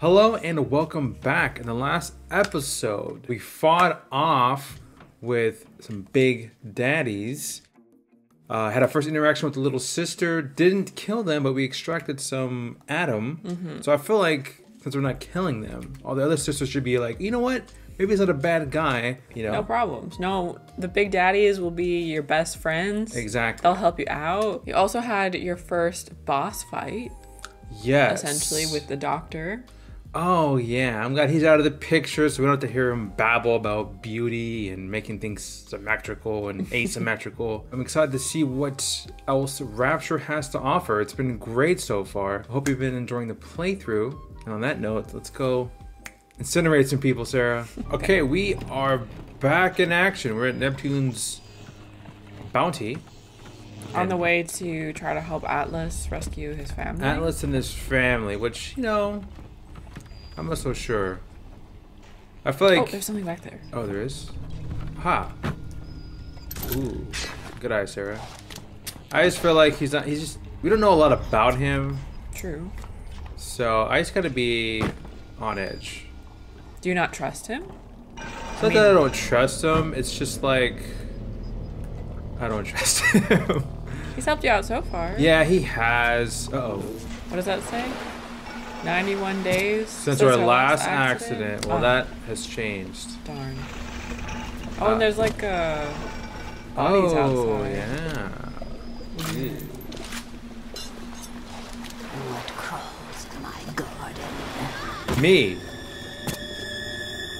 Hello and welcome back. In the last episode, we fought off with some big daddies. Uh, had our first interaction with the little sister. Didn't kill them, but we extracted some Adam. So I feel like since we're not killing them, all the other sisters should be like, you know what? Maybe he's not a bad guy. You know? No problems. No, the big daddies will be your best friends. Exactly. They'll help you out. You also had your first boss fight, Yes. essentially, with the doctor. Oh yeah, I'm glad he's out of the picture, so we don't have to hear him babble about beauty and making things symmetrical and asymmetrical. I'm excited to see what else Rapture has to offer. It's been great so far. I hope you've been enjoying the playthrough. And on that note, let's go incinerate some people, Sarah. Okay, we are back in action. We're at Neptune's bounty. On the way to try to help Atlas rescue his family. Atlas and his family, which you know, I'm not so sure. I feel like... Oh, there's something back there. Oh, there is? Ha. Ooh. Good eye, Sarah. I just feel like he's not, he's just, we don't know a lot about him. True. So I just gotta be on edge. Do you not trust him? It's not that I don't trust him, it's just like, I don't trust him. He's helped you out so far. yeah, he has. Uh oh. What does that say? 91 days Since our last accident, well, Oh, that has changed. Darn. Oh, Uh, and there's like a. bodies Oh, outside. yeah. Ew. What crawls to my garden? Me.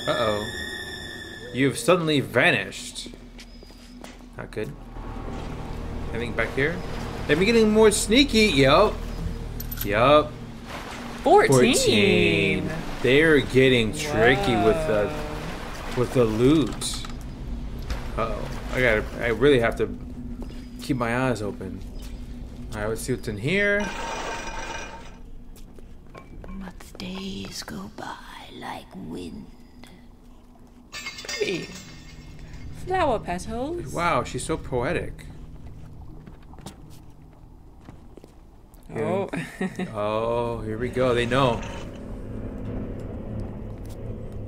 Uh oh. You've suddenly vanished. Not good. Anything back here? They're getting more sneaky. Yup. Yup. 14. 14. They're getting tricky with the with the loot. Uh oh. I gotta I really have to keep my eyes open. Alright, let's see what's in here. But days go by like wind. Pretty. Flower petals. Wow, she's so poetic. Oh. Oh, here we go. They know.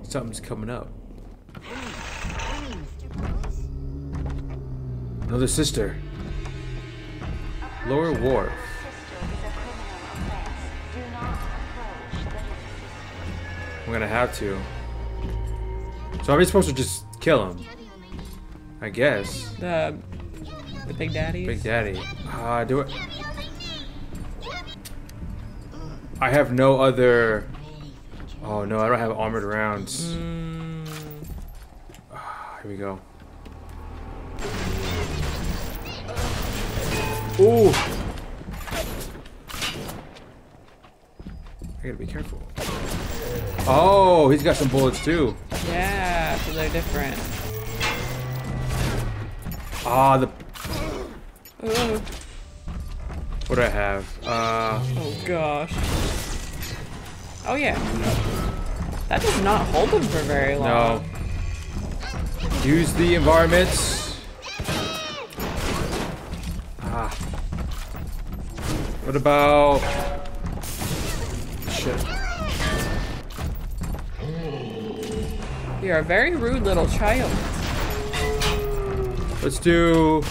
Something's coming up. Another sister. Lower Wharf. I'm gonna have to. So are we supposed to just kill him. I guess. the the big Daddy. Big Daddy. Ah, do it. I have no other. Oh no, I don't have armored rounds. Mm, Ah, here we go. Ooh. I gotta be careful. Oh, he's got some bullets too. yeah, so they're different. Ah, the. Oh, What do I have? Uh, oh gosh. Oh yeah. That does not hold them for very long. no. Use the environment. Ah. What about? Shit. You're a very rude little child. Let's do.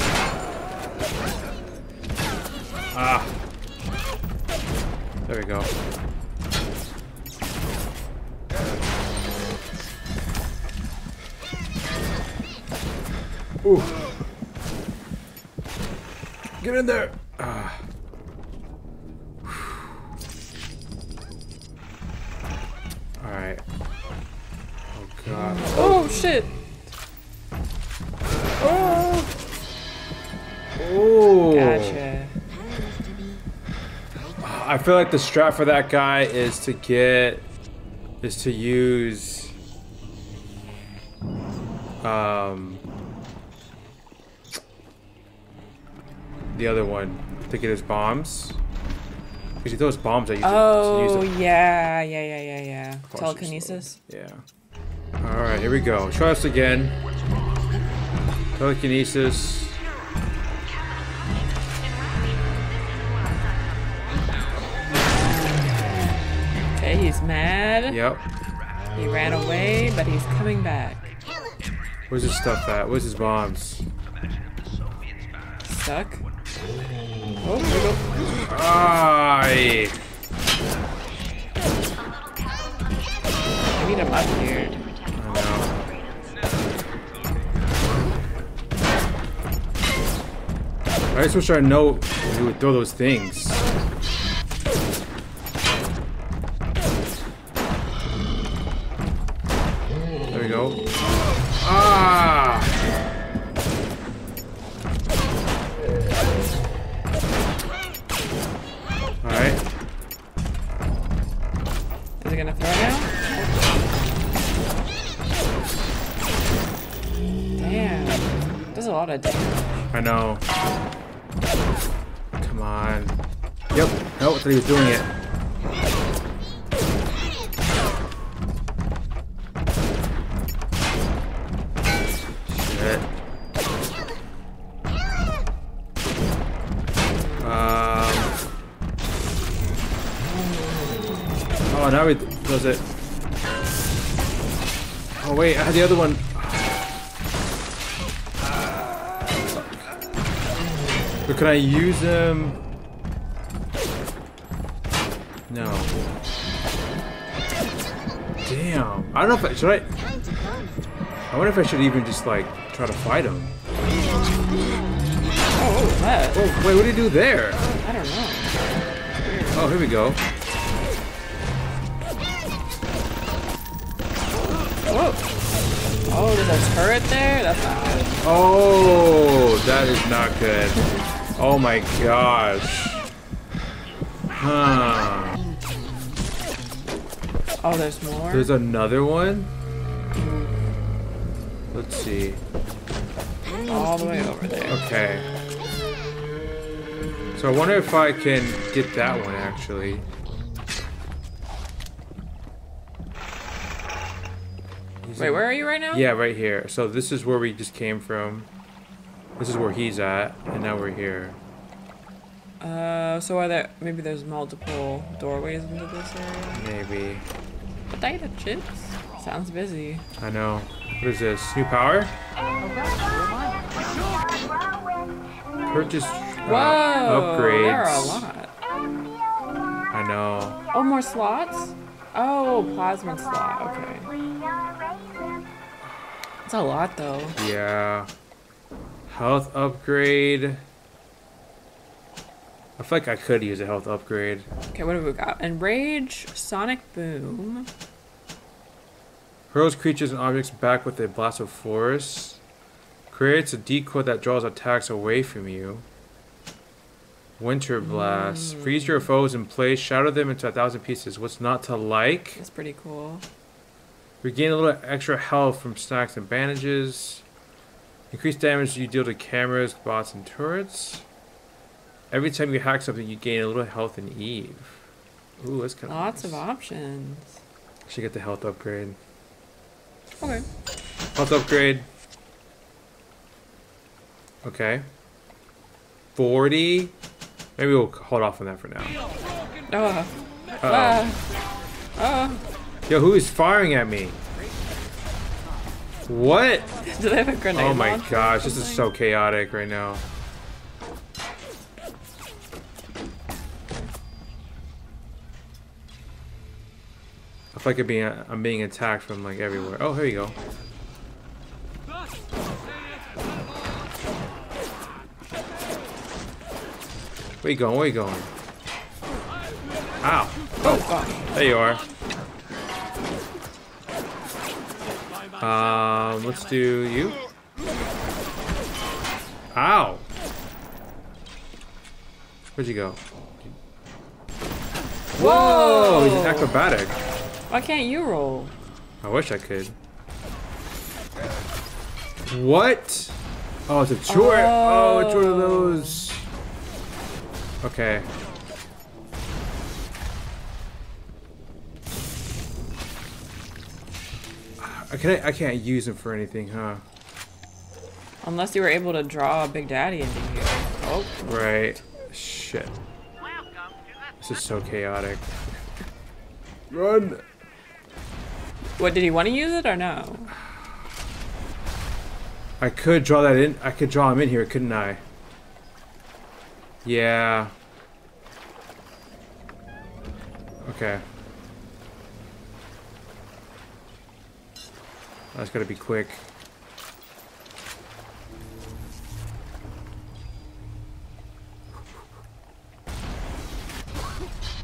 Feel like the strat for that guy is to get is to use um the other one to get his bombs. Because he throws bombs at you Oh yeah, yeah, yeah, yeah, yeah. Telekinesis. Yeah. Alright, here we go. Try us again. Telekinesis. He's mad. Yep. He ran away, but he's coming back. Where's his stuff at? Where's his bombs? Stuck. Oh, here we go. Ay. I need him up here. I know. I just wish I know he would throw those things. No, I thought he was doing it. Um. Oh, now he does it. Oh wait, I had the other one. Should I. I wonder if I should even just like try to fight him. Oh, what was that? Oh wait, what did he do there? I don't know. Oh, here we go. Whoa. Oh, there's a turret there? That's not good. Oh, that is not good. Oh my gosh. Huh. Oh, there's more? There's another one. Let's see. all the way over there. Okay. So I wonder if I can get that one actually. Wait, where are you right now? Yeah, right here. So this is where we just came from. This is where he's at, and now we're here. Uh, so are there, maybe there's multiple doorways into this area? Maybe. Potato chips? Sounds busy. I know. What is this? New power? Purchase uh, Whoa! upgrades. There are a lot. I know. Oh, more slots? Oh, plasma slot. Okay. It's a lot though. Yeah. Health upgrade. I feel like I could use a health upgrade. Okay, what have we got? Enrage, Sonic Boom. Hurls creatures and objects back with a blast of force. Creates a decoy that draws attacks away from you. Winter blast. Hmm. Freeze your foes in place. Shatter them into a thousand pieces. What's not to like? That's pretty cool. Regain a little extra health from snacks and bandages. Increase damage you deal to cameras, bots, and turrets. Every time you hack something, you gain a little health in Eve. Ooh, that's kind of Lots of options. Should get the health upgrade. Okay. Health upgrade. Okay. 40. Maybe we'll hold off on that for now. Oh. Uh-oh. Ah. Oh. Yo, who is firing at me? What? Do they have a grenade Oh my gosh, this is so chaotic right now. Feel like I'm being, I'm being attacked from like everywhere. Oh, here you go. Where you going? Where you going? Ow. Oh. There you are. Um, let's do you. Ow! Where'd you go? Whoa! He's acrobatic. Why can't you roll? I wish I could. What? Oh, it's a turret. Oh, it's one of oh. those. Okay. I can't. I can't use him for anything, huh? Unless you were able to draw Big Daddy into here. Oh. Right. Shit. This is so chaotic. Run! What did he want to use it or no? I could draw that in. I could draw him in here, couldn't I? Yeah. Okay. That's gotta be quick.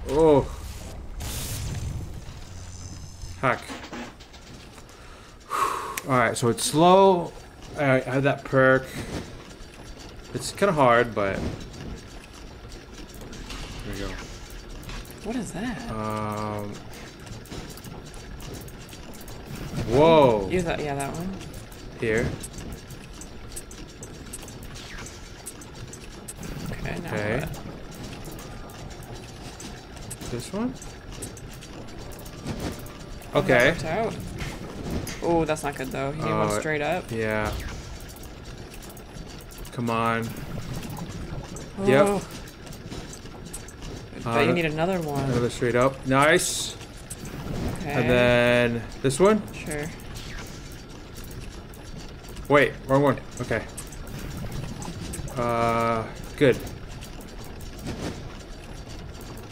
Oh. Heck. Alright, so it's slow. I have that perk. It's kind of hard, but. There we go. What is that? Um. Whoa. Use that. Yeah, that one. Here. Okay. Now Okay. what? This one? Okay. Oh, that's not good though. He went straight up. Yeah. Come on. Yep. Oh. But Uh, you need another one. Another straight up. Nice. Okay. And then this one? Sure. Wait, wrong one. Okay. Uh, good.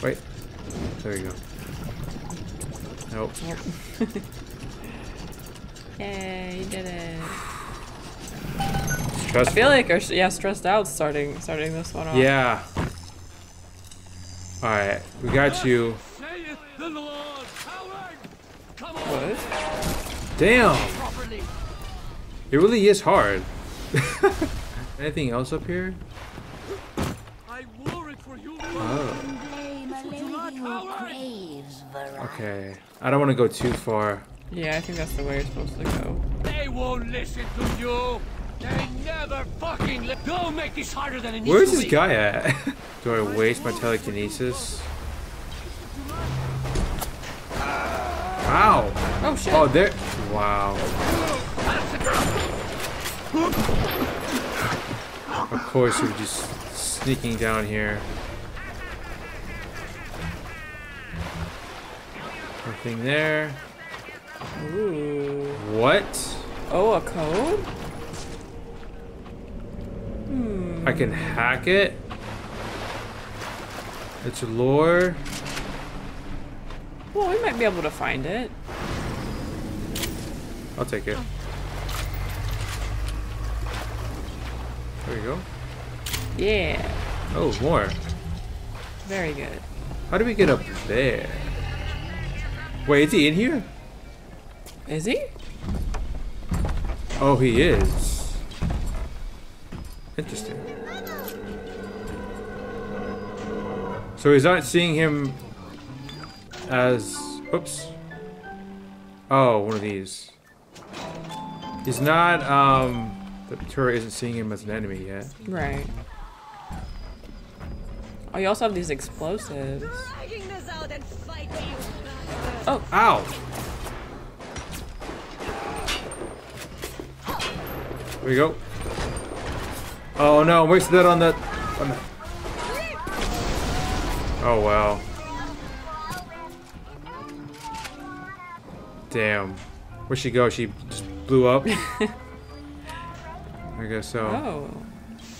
Wait. There you go. Nope. Yep. Yay, you did it. I feel like, I yeah, stressed out starting starting this one off. Yeah. Alright, we got you. Saith the Lord, coward! Come on, What? Damn! It really is hard. Anything else up here? I wore it for you. Oh, Blame a lady who craves variety. okay. I don't want to go too far. Yeah, I think that's the way you're supposed to go. They won't listen to you. They never fucking li- Don't make this harder than it needs Where's to this be. guy at? Do I waste my telekinesis? Ow! Oh shit. Oh, there. Wow. Of course, you're just sneaking down here. Nothing there. Ooh. What? Oh, a code? I can hmm. hack it? It's a lore? Well, we might be able to find it. I'll take it. There you go. Yeah. Oh, more. Very good. How do we get up there? Wait, is he in here? Is he? Oh, he is. Interesting. So he's not seeing him as. Oops. Oh, one of these. He's not. Um, the turret isn't seeing him as an enemy yet. Right. Oh, you also have these explosives. dragging this out and fight you. Ow! We go. Oh no, I wasted that on that. On that. Oh wow. Damn. Where'd she go? She just blew up? I guess so. Oh.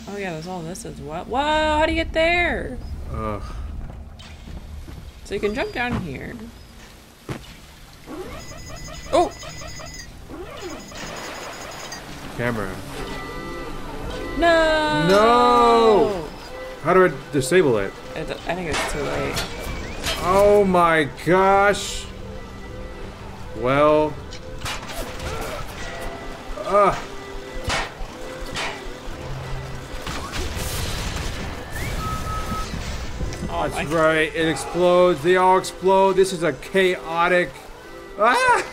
Oh yeah, there's all this as well. Whoa, how do you get there? Ugh. So you can jump down here. Oh! Camera. No! No! How do I disable it? It, I think it's too late. Oh my gosh. Well. Ah. Oh That's right. It explodes. They all explode. This is a chaotic. Ah!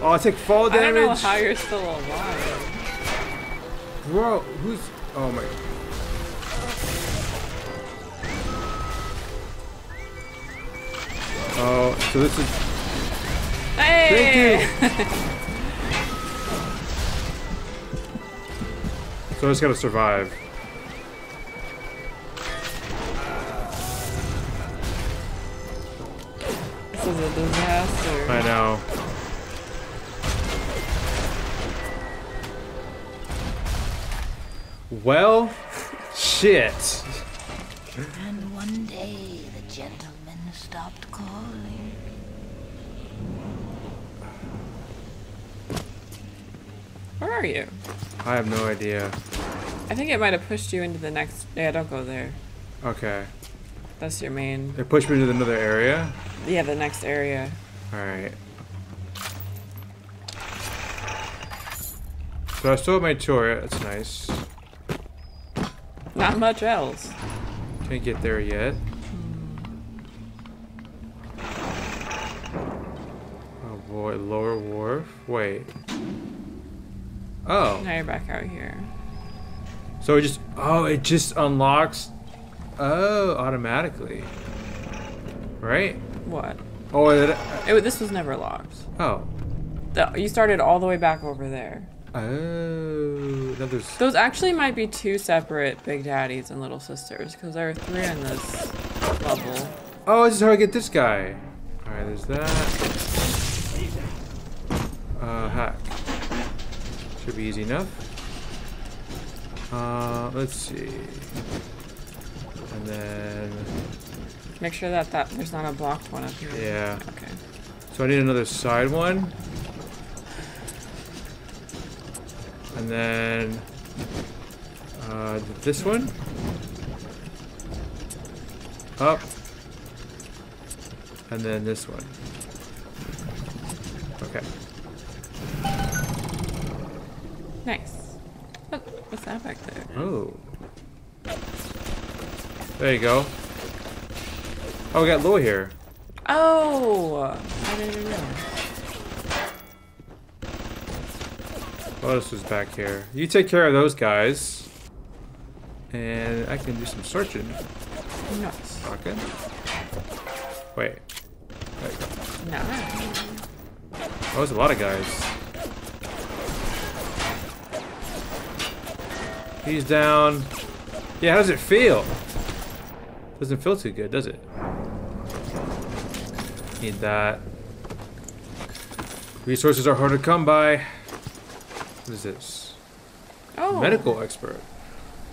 Oh, I take fall damage? I don't know how you're still alive. Bro, who's. Oh my. Oh, so this is. Hey! Thank you. So I just gotta survive. This is is a disaster. I know. Well, shit. And one day the gentleman stopped calling. Where are you? I have no idea. I think it might have pushed you into the next. Yeah, don't go there. Okay. That's your main. It pushed me to another area. Yeah, the next area. Alright. So I still have my turret. That's nice. Not much else. Can't get there yet. Oh boy, lower wharf. Wait. Oh, Now you're back out here. so it just oh it just unlocks. Oh, automatically. Right? What? Oh, it, It, this was never locked. oh, The- you started all the way back over there. Oh. There's Those actually might be two separate Big Daddies and Little Sisters, because there are three in this bubble. Oh, this is how I get this guy. Alright, there's that. Uh, hack. Should be easy enough. Uh, let's see. And then, Make sure that, that there's not a blocked one up here. yeah. Okay. So I need another side one. And then, uh, this one. Up. And then this one. Okay. Nice. What, what's that back there? Oh. There you go. Oh, we got Lua here. Oh! I didn't know. What else was back here? You take care of those guys. And I can do some searching. Nice. Okay. Wait. There you go. Nice. Oh, there's a lot of guys. He's down. Yeah, how does it feel? Doesn't feel too good, does it? Need that. Resources are hard to come by. What is this? Oh. Medical expert.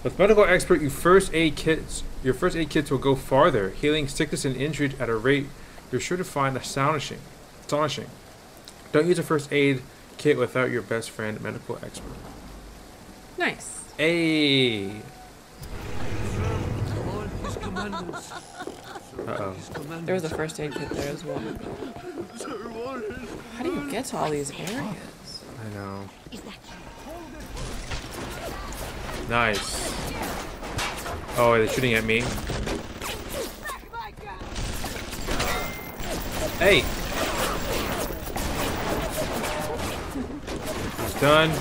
With medical expert, your first aid kits, your first aid kits will go farther, healing sickness and injury at a rate you're sure to find astonishing. Astonishing. Don't use a first aid kit without your best friend, medical expert. Nice. Hey. All his commandments. Uh oh. There was a first aid kit there as well. How do you get to all these areas? I know. Is that you? Nice. Oh, they're shooting at me. Hey. He's done.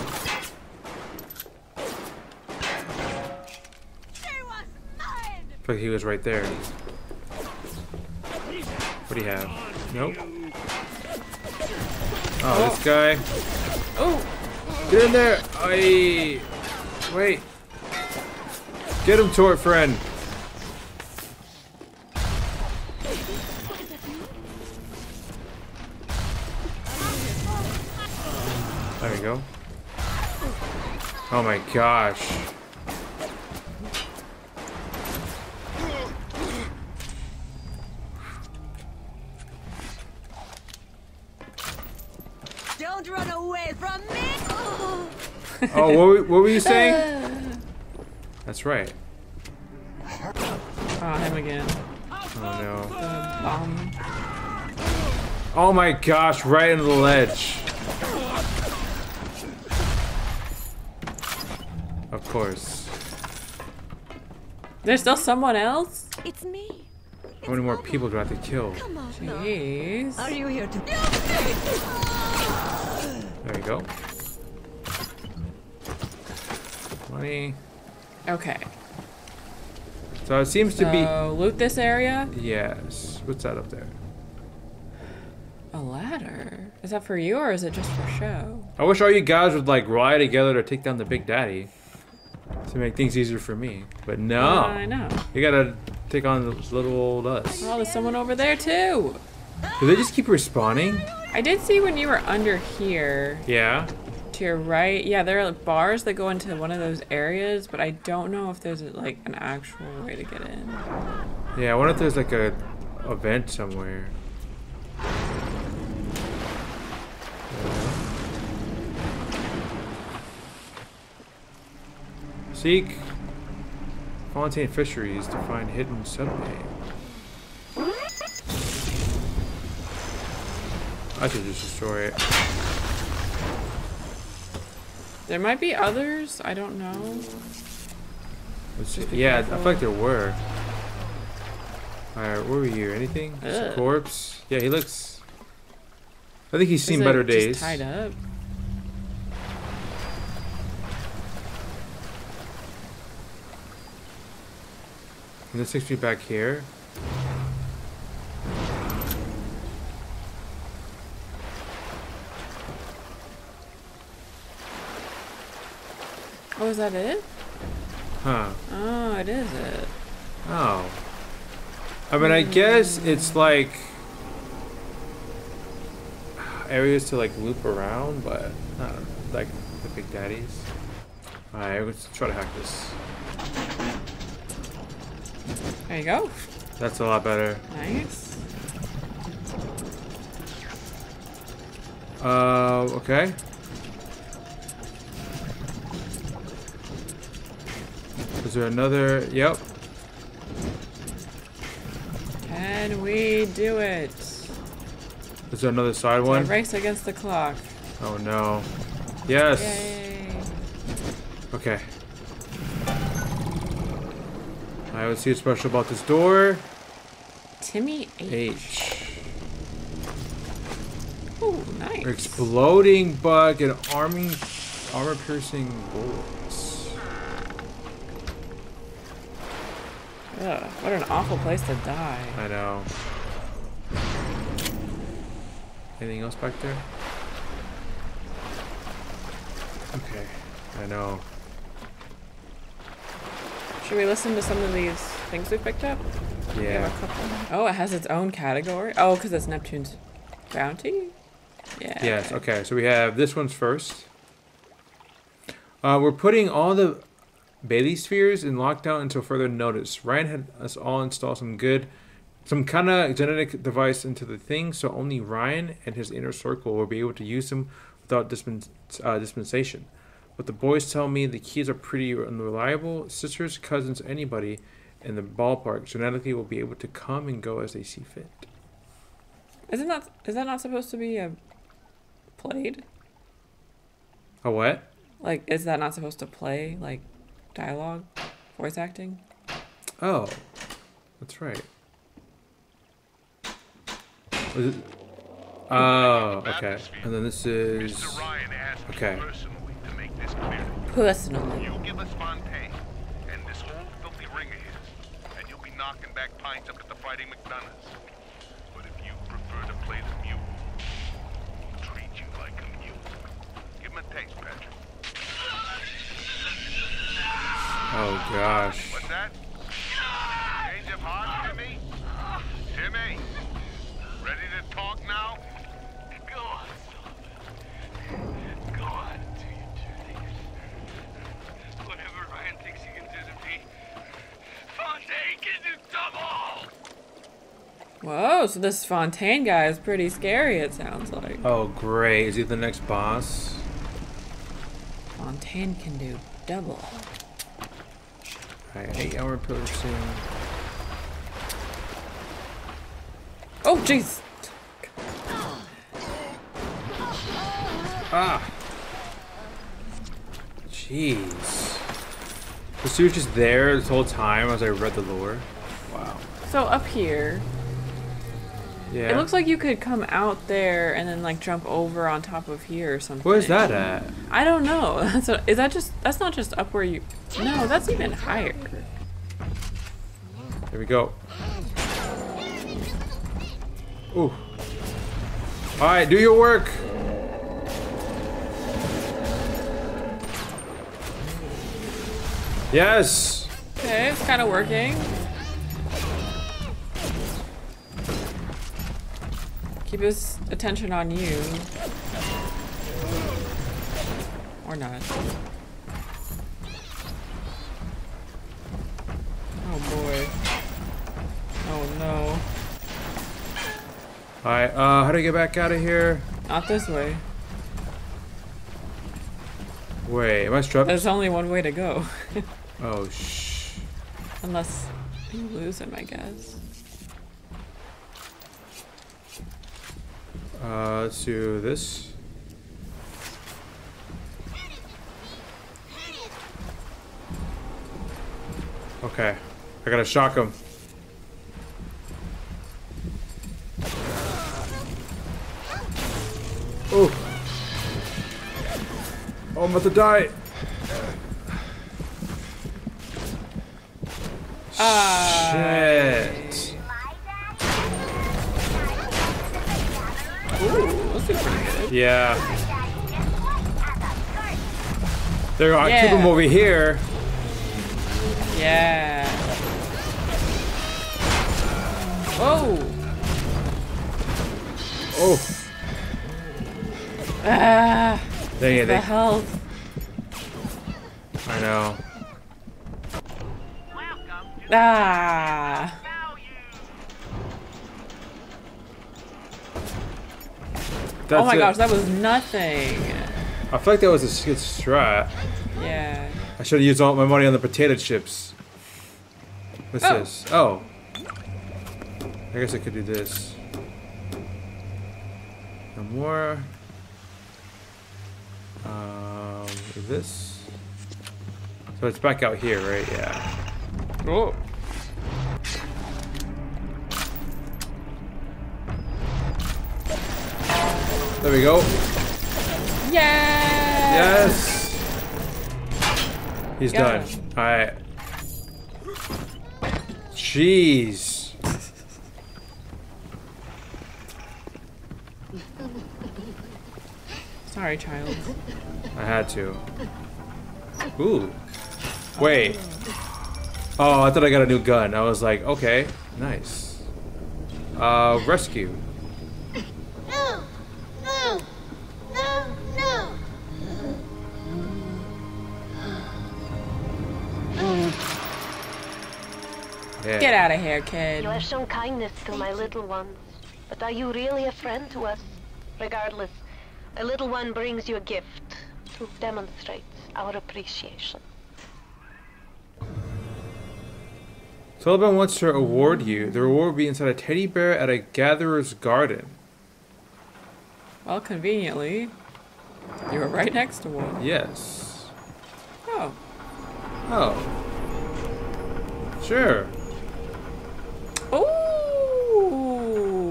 She was mine! I feel like he was right there. What do you have? Nope. Oh, this oh. guy. Oh! Get in there! I wait. Get him, Tort friend. There we go. Oh my gosh. Don't run away from me! Oh. Oh, what, were- what were you saying? That's right. Oh, him again. Oh no. The bomb. Oh my gosh, right into the ledge. Of course. There's still someone else? It's me. How many more people do I have to kill? Come on. now. Jeez. Are you here to There you go. 20. Okay. So it seems to be. loot this area? Yes. What's that up there? A ladder? Is that for you or is it just for show? I wish all you guys would like ride together to take down the Big Daddy. To make things easier for me. But no. Oh, I know. You gotta take on this little old us. Oh, there's someone over there too. Do they just keep respawning? I did see when you were under here Yeah. To your right. Yeah, there are bars that go into one of those areas, but I don't know if there's like an actual way to get in. Yeah, I wonder if there's like a vent somewhere. Seek Fontaine Fisheries to find hidden sub bay. I should just destroy it. There might be others. I don't know. Let's see. Just be Yeah, I feel like there were. Alright, where were you? Anything? Just a corpse? Yeah, he looks. I think he's Is seen better just days. tied up. And this takes me back here. Oh, is that it? Huh. Oh, it is it. Oh. I mean, I guess it's like areas to like loop around, but I don't know, like the Big Daddies. Alright, let's try to hack this. There you go. That's a lot better. Nice. Uh, okay. Is there another? Yep. Can we do it? Is there another side It's one? race against the clock. Oh no. Yes. Yay. Okay. I would see what's special about this door. Timmy H. H. Ooh, nice. Exploding bug and arming, armor piercing bullets. Ugh, what an awful place to die. I know. Anything else back there? Okay. I know. Should we listen to some of these things we picked up? Yeah. a. Oh, it has its own category. Oh, because it's Neptune's bounty. Yeah. Yes. Okay. So we have this one's first. Uh, we're putting all the Bathyspheres in lockdown until further notice. Ryan had us all install some good, some kind of genetic device into the thing, so only Ryan and his inner circle will be able to use them without dispens- uh, dispensation. But the boys tell me the keys are pretty unreliable. Sisters, cousins, anybody in the ballpark genetically will be able to come and go as they see fit. Isn't that is that not supposed to be a played? A what? Like, is that not supposed to play like dialogue, voice acting? Oh, that's right. Was it? Oh, okay. And then this is. Mr. Ryan asked me okay. personally to make this clear. Personally. You give us Fontaine and this whole filthy ring of his, and you'll be knocking back pints up at the Fighting McDonagh's. But if you prefer to play the mule, treat you like a mule. Give him a taste, Patrick. Oh gosh. What's that? Change of heart, Timmy? Timmy? Ready to talk now? Go on, Sullivan. Go on, do your dirty. Whatever Ryan thinks he can do to me, Fontaine can do double! Whoa, so this Fontaine guy is pretty scary. It sounds like Oh great. Is he the next boss? Fontaine can do double. Alright, eight hour piercing. Oh, jeez. Ah. Jeez. Was he just there this whole time as I read the lore? Wow. So up here, Yeah. it looks like you could come out there and then like jump over on top of here or something. Where's that at? I don't know. That's a, is that just that's not just up where you? No, that's even higher. Here we go. Ooh. Alright, do your work. Yes. Okay, it's kind of working. Keep his attention on you. Or not. Oh boy. Oh no. Alright, uh, how do I get back out of here? Not this way. Wait, am I strapped? There's only one way to go. Oh, shh. Unless you lose him, I guess. Uh, let's do this. Okay, I gotta shock him. Oh. Oh, I'm about to die. Shit. Ooh, those do pretty good. Yeah. There you go. I keep Yeah. him over here. Yeah. Oh. Oh, Ah. dang it. The They, health. I know. Ah. That's oh my it. gosh, that was nothing. I feel like that was a good strat. Yeah. I should have used all my money on the potato chips. What's Oh. this? Oh. I guess I could do this. No more. Um, this. So it's back out here, right? Yeah. Oh. There we go. Yeah. Yes. He's Got done. him. All right. Jeez. Sorry, child. I had to. Ooh. Wait. Oh, I thought I got a new gun. I was like, okay, nice. Uh, rescue. Get out of here, kid. You have shown kindness to my little ones, but are you really a friend to us? Regardless, a little one brings you a gift to demonstrate our appreciation. Tenenbaum wants to award you. The reward will be inside a teddy bear at a gatherer's garden. Well, conveniently, you were right next to one. Yes. Oh. Oh. Sure. Ooh.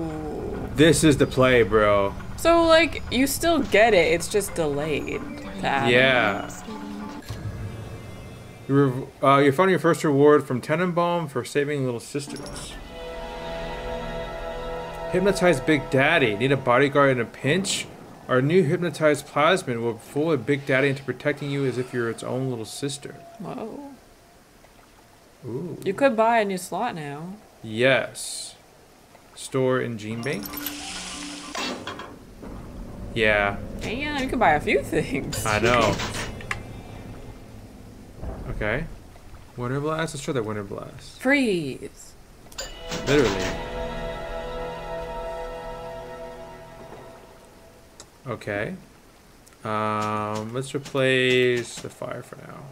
This is the play, bro. So, like, you still get it. It's just delayed. Yeah. You uh, you found your first reward from Tenenbaum for saving little sisters. Hypnotize Big Daddy. Need a bodyguard in a pinch? Our new hypnotized plasmid will fool a Big Daddy into protecting you as if you're its own little sister. Whoa. Ooh. You could buy a new slot now. Yes. Store in Gene Bank? Yeah, Damn, you can buy a few things. I know. Okay. Winter Blast? Let's try that Winter Blast. Freeze. Literally. Okay. Um, let's replace the fire for now.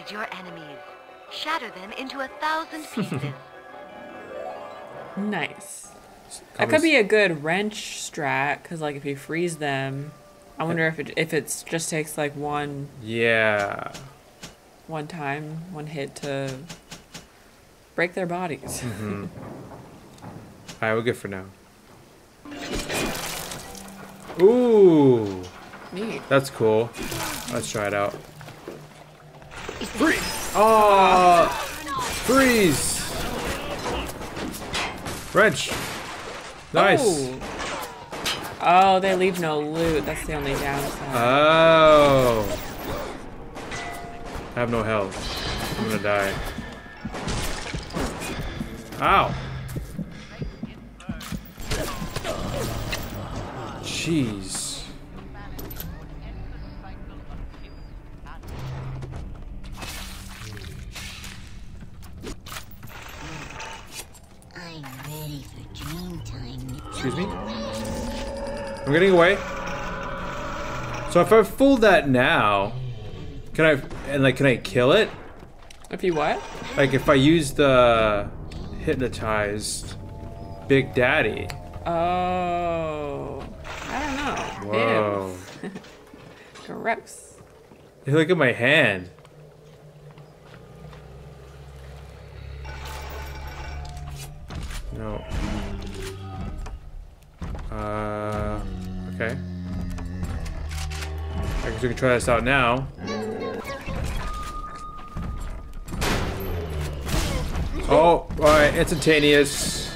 Freeze your enemies. Shatter them into a thousand pieces. Nice. That could be a good wrench strat, because like if you freeze them, I wonder if it if it's just takes like one Yeah. one time, one hit to break their bodies. Mm-hmm. Alright, we're good for now. Ooh, Neat. that's cool. Let's try it out. Freeze! Oh, freeze! Wrench. Nice. Oh. Oh, they leave no loot. That's the only downside. Oh. I have no health. I'm gonna die. Ow. Jeez. I'm ready for dream time. Excuse me? I'm getting away. So if I fool that now, can I and like can I kill it? If you what? Like if I use the hypnotized Big Daddy. Oh. I don't know. Whoa. Gross. Hey, Look at my hand. No. Uh, okay. I guess we can try this out now. Oh, alright, instantaneous.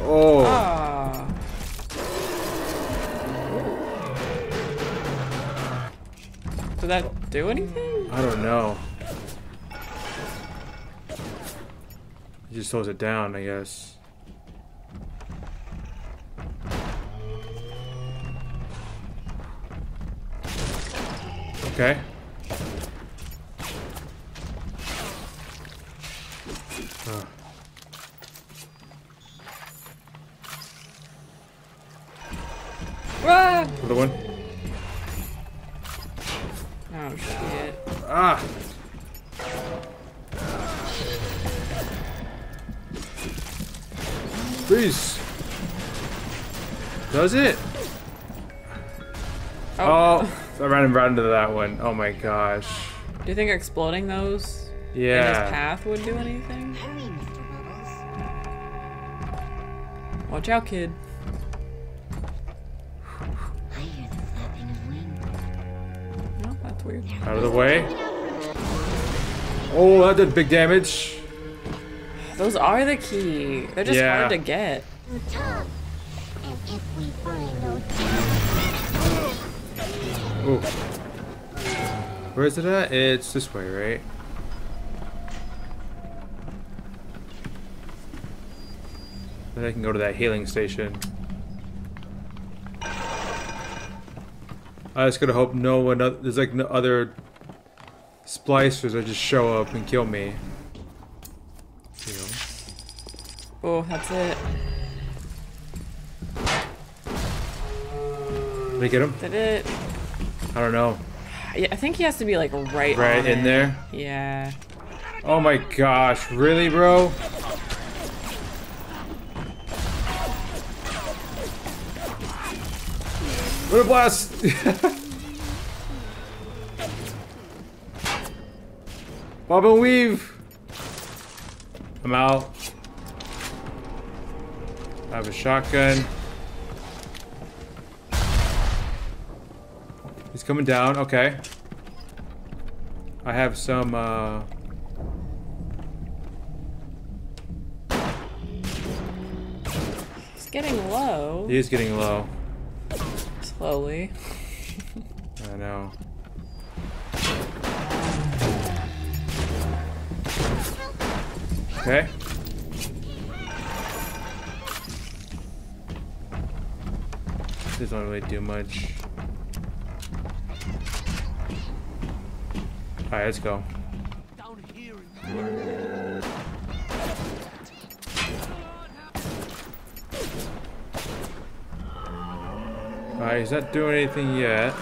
Oh. Ah. Did that do anything? I don't know. He just slows it down, I guess. Okay. Huh. Ah! Another one. Oh shit. Ah! Please. Does it? That one. Oh my gosh. Do you think exploding those in his Yeah. path would do anything? Hurry, Mr. Bubbles. Watch out, kid. I hear the flapping of wings. No, that's weird. Out of the way. Oh, that did big damage. Those are the key. They're just Yeah. hard to get. Tom. And if we find no Ooh. Where is it at? It's this way, right? Then I can go to that healing station. I just gotta hope no one, oth- there's like no other splicers that just show up and kill me. You know. Oh, that's it. Did I get him? Did it? I don't know. Yeah, I think he has to be like right Right in it. there? Yeah. Oh my gosh, really, bro? What a blast! Bob and weave! I'm out. I have a shotgun. Coming down, okay. I have some, uh... It's getting low. He is getting low. Slowly. I know. Okay. This doesn't really do much. Alright, let's go. Alright, he's not doing anything yet.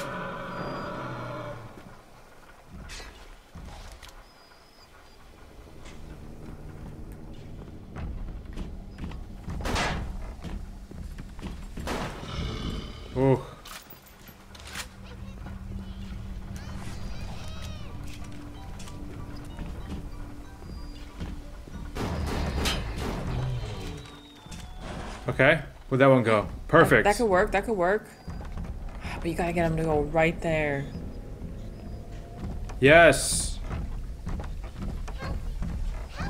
Okay, where'd that one go? Perfect. That could work. That could work. But you gotta get him to go right there. Yes.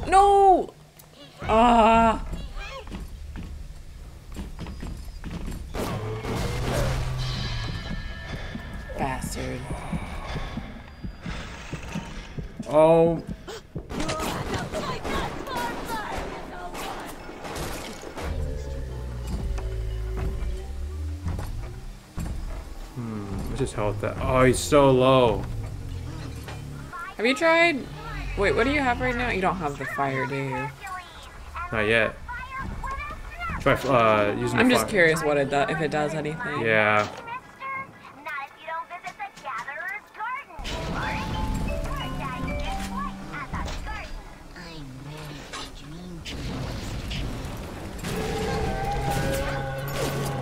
No! Ah! Bastard. What's his health at? Oh, he's so low. Have you tried? Wait, what do you have right now? You don't have the fire, do you? Not yet. Try uh, using I'm just fire. curious what it does, if it does anything. Yeah. Not it you don't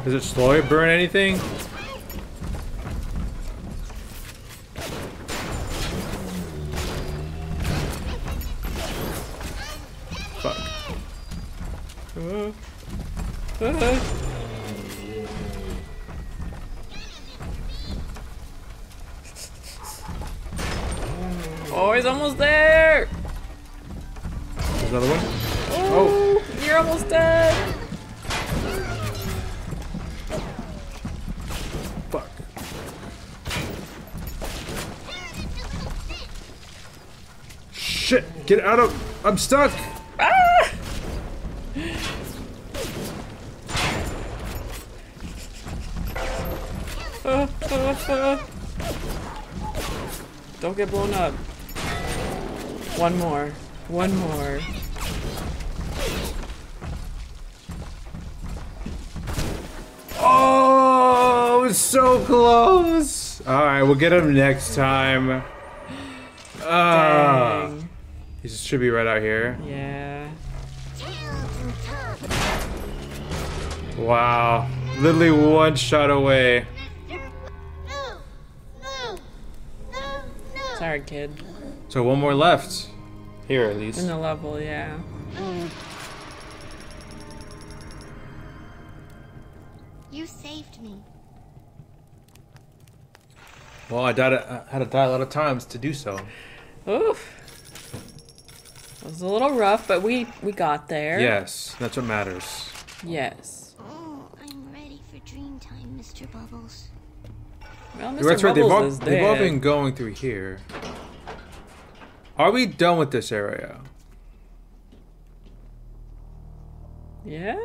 visit Shit! Get out of. I'm stuck! Don't get blown up. One more. One more. Oh, it's so close! Alright, we'll get him next time. Ah. Dang. He should be right out here. Yeah. Wow. Literally one shot away. Sorry, kid. So one more left. Here at least. In the level, yeah. You saved me. Well, I died. I had to die a lot of times to do so. Oof. It was a little rough, but we we got there. Yes, that's what matters. Yes. Oh, I'm ready for dream time, Mr. Bubbles. Well, Mr. That's right. They've all, is they've all been going through here. Are we done with this area? Yeah.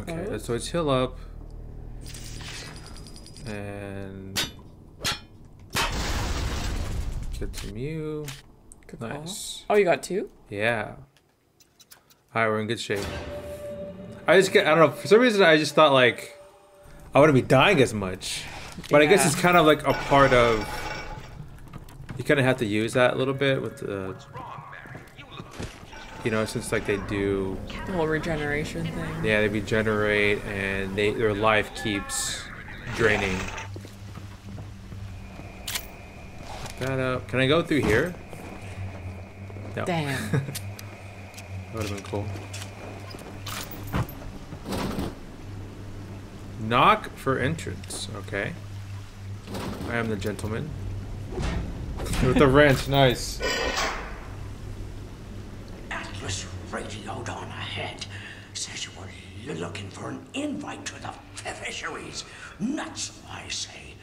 Okay, so let's heal up. And get some you. Good call. Nice. Oh, you got two? Yeah. Alright, we're in good shape. I just get I don't know, for some reason I just thought like I wouldn't be dying as much. But I guess it's kind of like a part of you kind of have to use that a little bit with the you know, since like they do The whole regeneration thing. yeah, they regenerate and they their life keeps draining. Pick that up. Can I go through here? No. Damn. That would have been cool. Knock for entrance. Okay. I am the gentleman. With the wrench, nice. Atlas radioed on ahead. Says you were looking for an invite to the fisheries. Nuts, I say.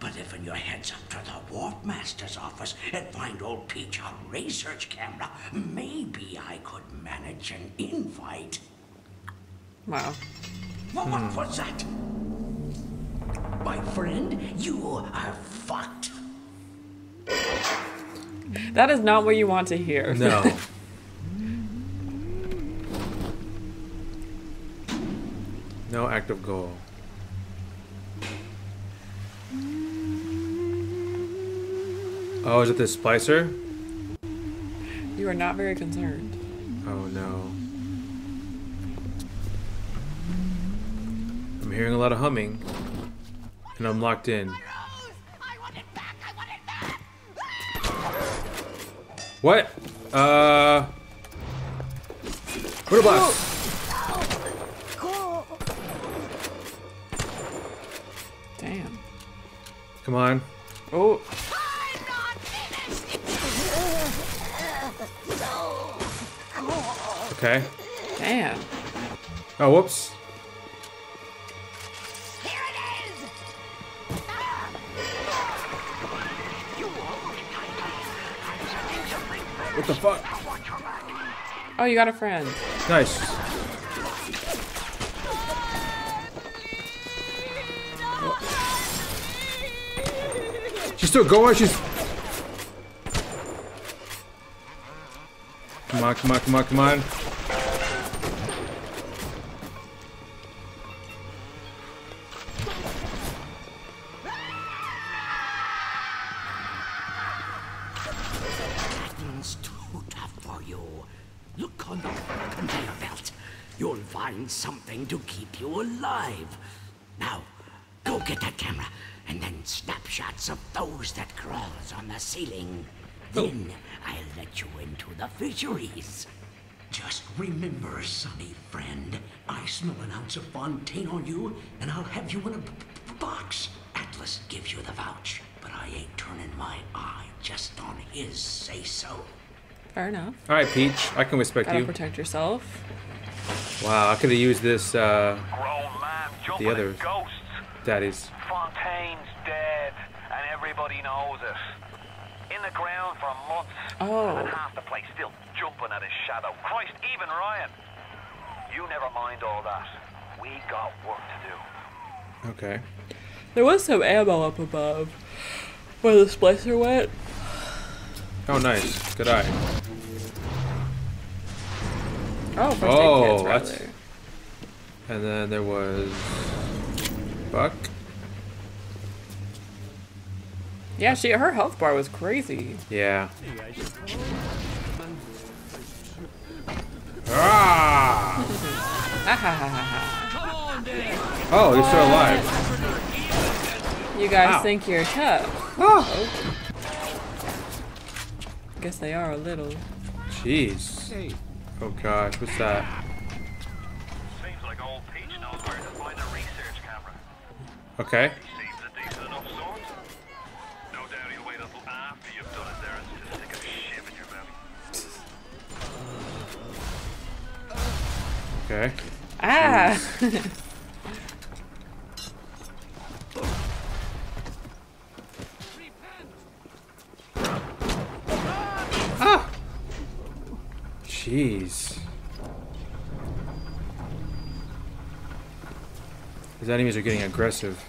But if in your heads up to the Wharfmaster's office and find old Peach on research camera, maybe I could manage an invite. Wow. What, what was that? My friend, you are fucked. That is not what you want to hear. No. no active goal. Oh, is it the splicer? You are not very concerned. Oh no. I'm hearing a lot of humming. And I'm locked in. What? Uh. What blast? Damn. Come on. Oh. Okay. Damn. Oh, whoops. Here it is. What the fuck? Oh, you got a friend. Nice. She's still going? She's. Come on, come on, come on, come on. It's too tough for you. Look on the conveyor belt. You'll find something to keep you alive. Now, go get that camera, and then snapshots of those that crawls on the ceiling. Then I'll let you into the fisheries. Just remember, sonny friend, I smell an ounce of Fontaine on you, and I'll have you in a box. Atlas gives you the vouch, but I ain't turning my eye just on his say-so. Fair enough. All right, Peach. I can respect Gotta you. protect yourself. Wow, I could have used this. uh... Man The other. others. ghosts. Daddies. Fontaine's dead, and everybody knows it. In the ground for months. Oh. And half the place still jumping at his shadow. Christ, even Ryan. You never mind all that. We got work to do. Okay. There was some ammo up above where the splicer went. Oh, nice. Good eye. Oh, first Oh, aid kits right that's- there. And then there was Buck. Yeah, she her health bar was crazy. Yeah. Ah! Ah, ha, ha, ha, ha. Oh, you're still alive. You guys Ow. think you're tough? Oh. Guess they are a little. Jeez. Oh gosh, what's that? Seems like old Okay. Ah! Jeez. These enemies are getting aggressive.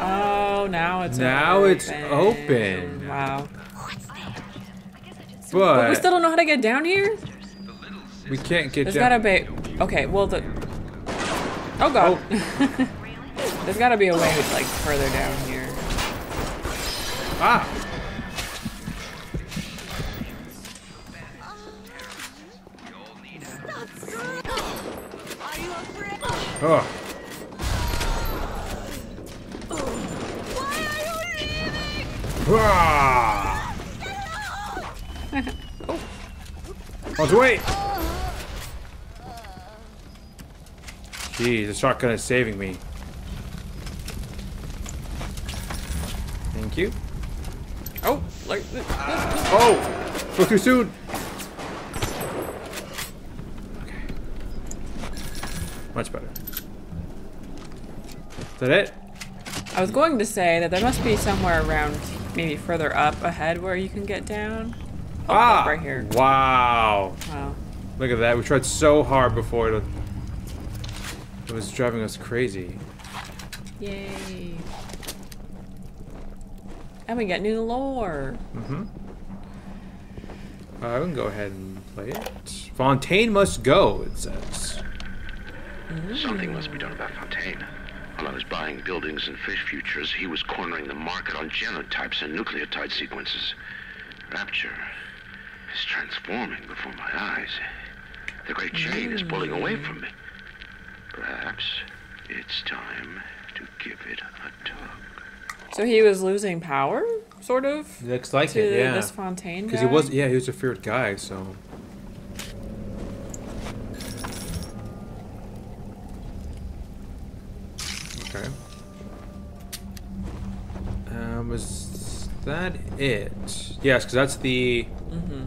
oh, now it's Now it's open. open. Wow. But But we still don't know how to get down here? we can't get There's down. There's gotta be. Okay, well, the. Oh god. There's gotta be a way like further down here. Ah! Oh. Ah! Oh. Oh, On the way! Jeez, the shotgun is saving me. Thank you. Oh, like this. Oh! Go too soon! Okay. Much better. Is that it? I was going to say that there must be somewhere around, maybe further up ahead where you can get down. Oh, ah! right here. Wow. Wow. Look at that. We tried so hard before it, it was driving us crazy. Yay. And we got new lore. Mm-hmm. Uh, we can go ahead and play it. Fontaine must go, it says. Something must be done about Fontaine. While I was buying buildings and fish futures, he was cornering the market on genotypes and nucleotide sequences. Rapture is transforming before my eyes. The great chain is pulling away from me. Perhaps it's time to give it a tug. So he was losing power, sort of? Looks like to it, yeah. this Fontaine Because he was, yeah, he was a feared guy, so. Okay. Um, was that it? Yes, because that's the Mhm.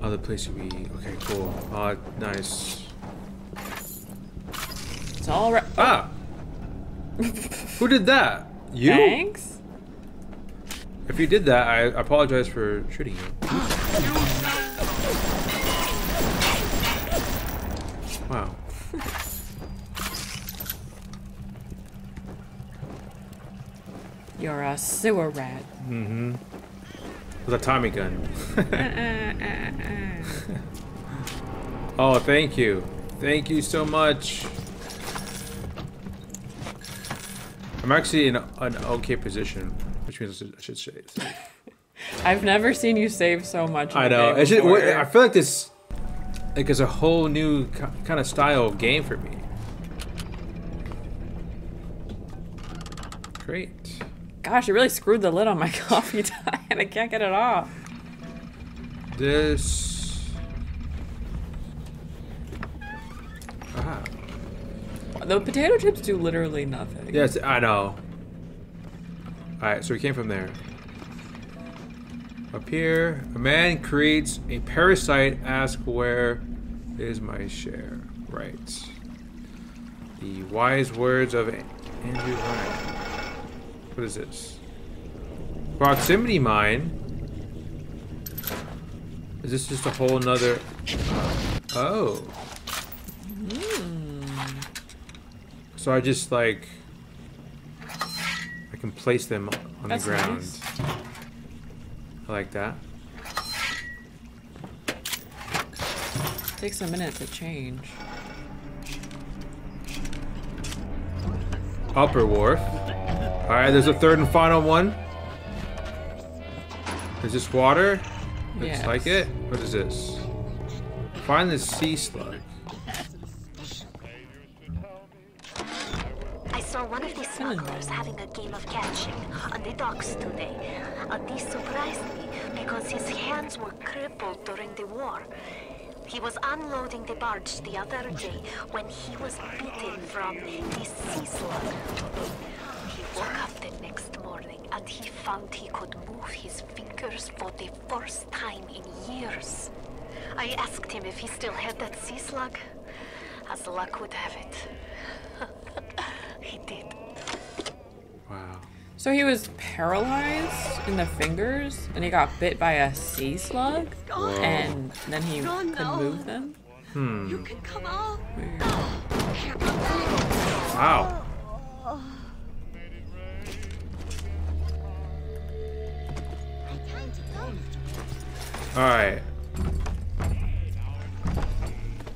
other place we. Okay, cool. Uh, nice. It's all right. Ah! Who did that? You? Thanks. If you did that, I apologize for shooting you. Wow. You're a sewer rat. Mm-hmm. With a Tommy gun. Uh, uh, uh, oh, thank you. Thank you so much. I'm actually in an okay position, which means I should save. I've never seen you save so much. I know. It's just, I feel like this, like, is a whole new kind of style of game for me. Great. Gosh, you really screwed the lid on my coffee tie, and I can't get it off. This. Ah. The potato chips do literally nothing. Yes, I know. Alright, so we came from there. Up here, a man creates a parasite. Ask where is my share? Right. The wise words of Andrew Ryan. What is this? Proximity mine. Is this just a whole nother? Uh, oh. Mm. So I just like I can place them on That's the ground. nice. I like that. Takes a minute to change. Upper wharf. All right, there's a third and final one. Is this water? Looks Yes. like it. What is this? Find the sea slug. I saw one of these smugglers having a game of catching on the docks today. Uh, this surprised me because his hands were crippled during the war. He was unloading the barge the other day when he was bitten from the sea slug. He woke up the next morning and he found he could move his fingers for the first time in years. I asked him if he still had that sea slug. As luck would have it, he did. Wow. So he was paralyzed in the fingers, and he got bit by a sea slug, Whoa. and then he could no. move them. Hmm. You can come out. Wow. All right.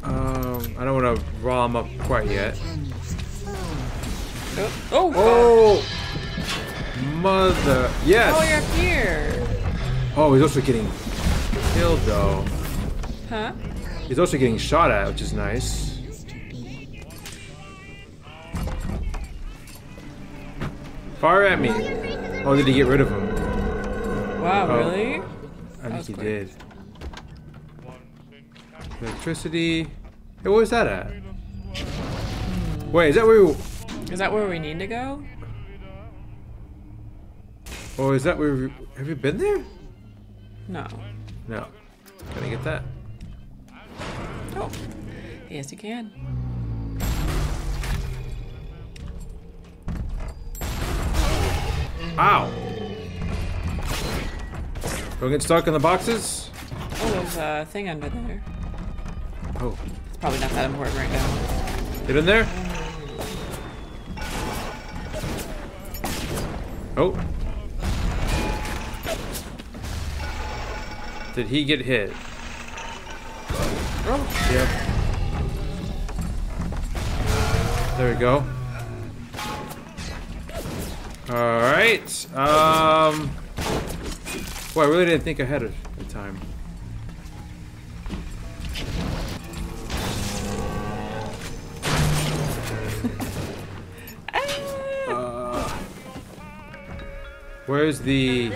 Um, I don't want to raw him up quite yet. Oh, oh, Oh, mother! Yes. oh, you're here. Oh, he's also getting killed though. Huh? He's also getting shot at, which is nice. Fire at me. Oh, did he get rid of him? Wow, Oh. really? I That think he quick. did. Electricity. Hey, what was that at? Wait, is that where? We, Is that where we need to go? oh, is that where? We, have you been there? No. No. Can I get that? Oh. Yes, you can. Ow! Don't get stuck in the boxes. Oh, there's a thing under there. Oh, It's probably not that important right now. get in there. Oh. Did he get hit? Oh. Yep. There we go. All right. Um. Well, I really didn't think ahead of the time. Uh, where's the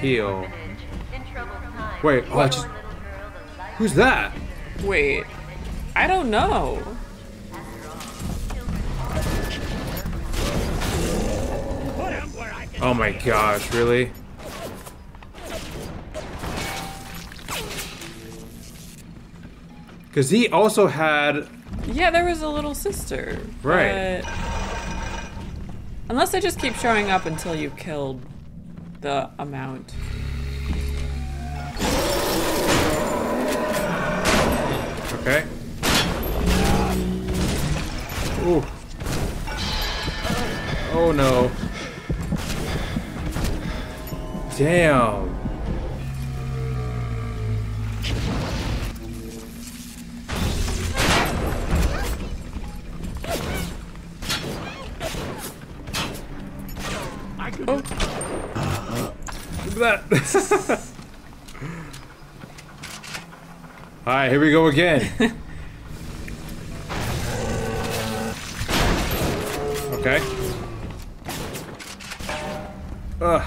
heel? Wait, oh, I just. Who's that? Wait. I don't know. Oh my gosh, really? Because he also had. Yeah, there was a little sister. Right. Unless they just keep showing up until you've killed the amount. Okay. Ooh. Oh no. Damn. That. All right, here we go again. okay. Ugh.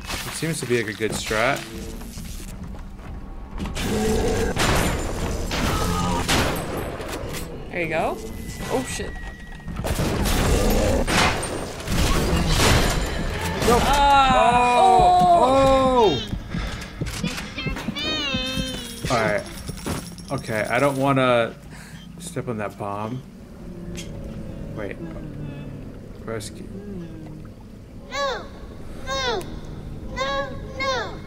It seems to be like a good strat. There you go. Oh shit. No. Ah, oh. oh. All right. Okay, I don't want to step on that bomb. Wait. Rescue. No! No! No! No!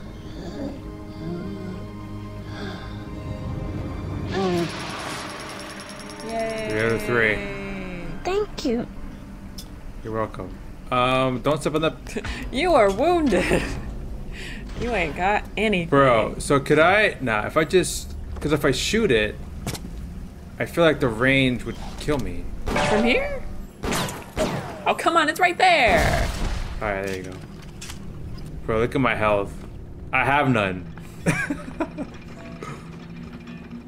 Yay. Three out of three. Thank you. Um, don't step on the. You are wounded. You ain't got anything. Bro, so could I? Nah, if I just. Because if I shoot it, I feel like the range would kill me. From here? Oh, come on, it's right there. Alright, there you go. Bro, look at my health. I have none.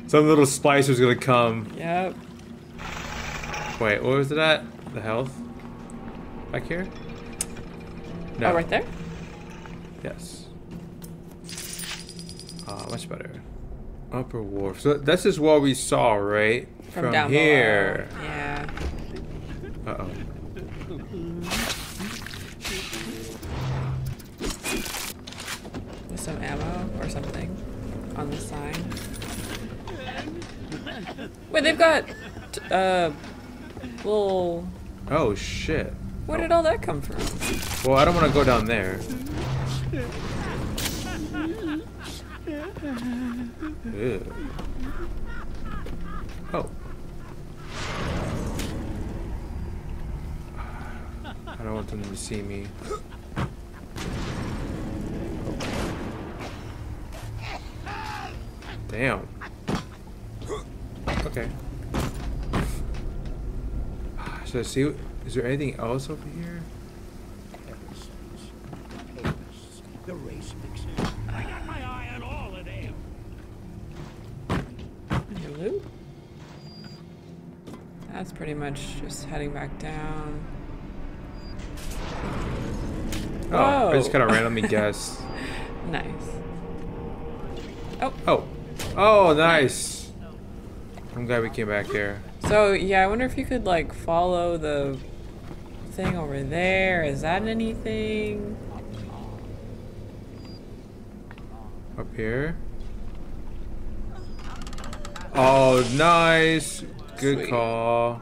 Some little splicer's gonna come. Yep. Wait, what was it at? The health? Back here? No. Oh, right there? Yes. Ah, much better. Upper wharf. So this is what we saw, right? From, down here. below. Yeah. Uh oh. With some ammo or something on the side. Wait, they've got uh little. Oh shit. Where did all that come from? Well, I don't want to go down there. Oh. I don't want them to see me. Damn. Okay. Ah, so see, is there anything else over here? The race fixer. I got my eye on all of them. Your loot? That's pretty much just heading back down. Oh, I just Whoa. kind of randomly guessed. Nice. Oh. Oh. Oh, nice. I'm glad we came back here. So yeah, I wonder if you could like follow the thing over there. Is that anything? Up here. Oh, nice. Good Sweet. call.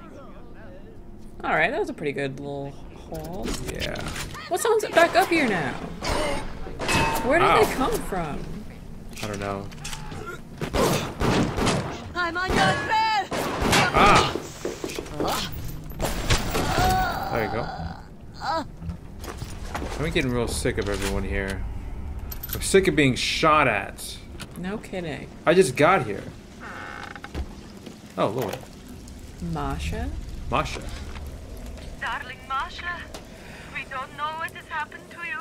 All right, that was a pretty good little hole. Yeah. What's on back up here now? Where did Ow. they come from? I don't know. I'm on your trail! Ah! There you go. I'm getting real sick of everyone here. I'm sick of being shot at. No kidding. I just got here. Oh, Lord. Masha? Masha. Darling Masha, we don't know what has happened to you.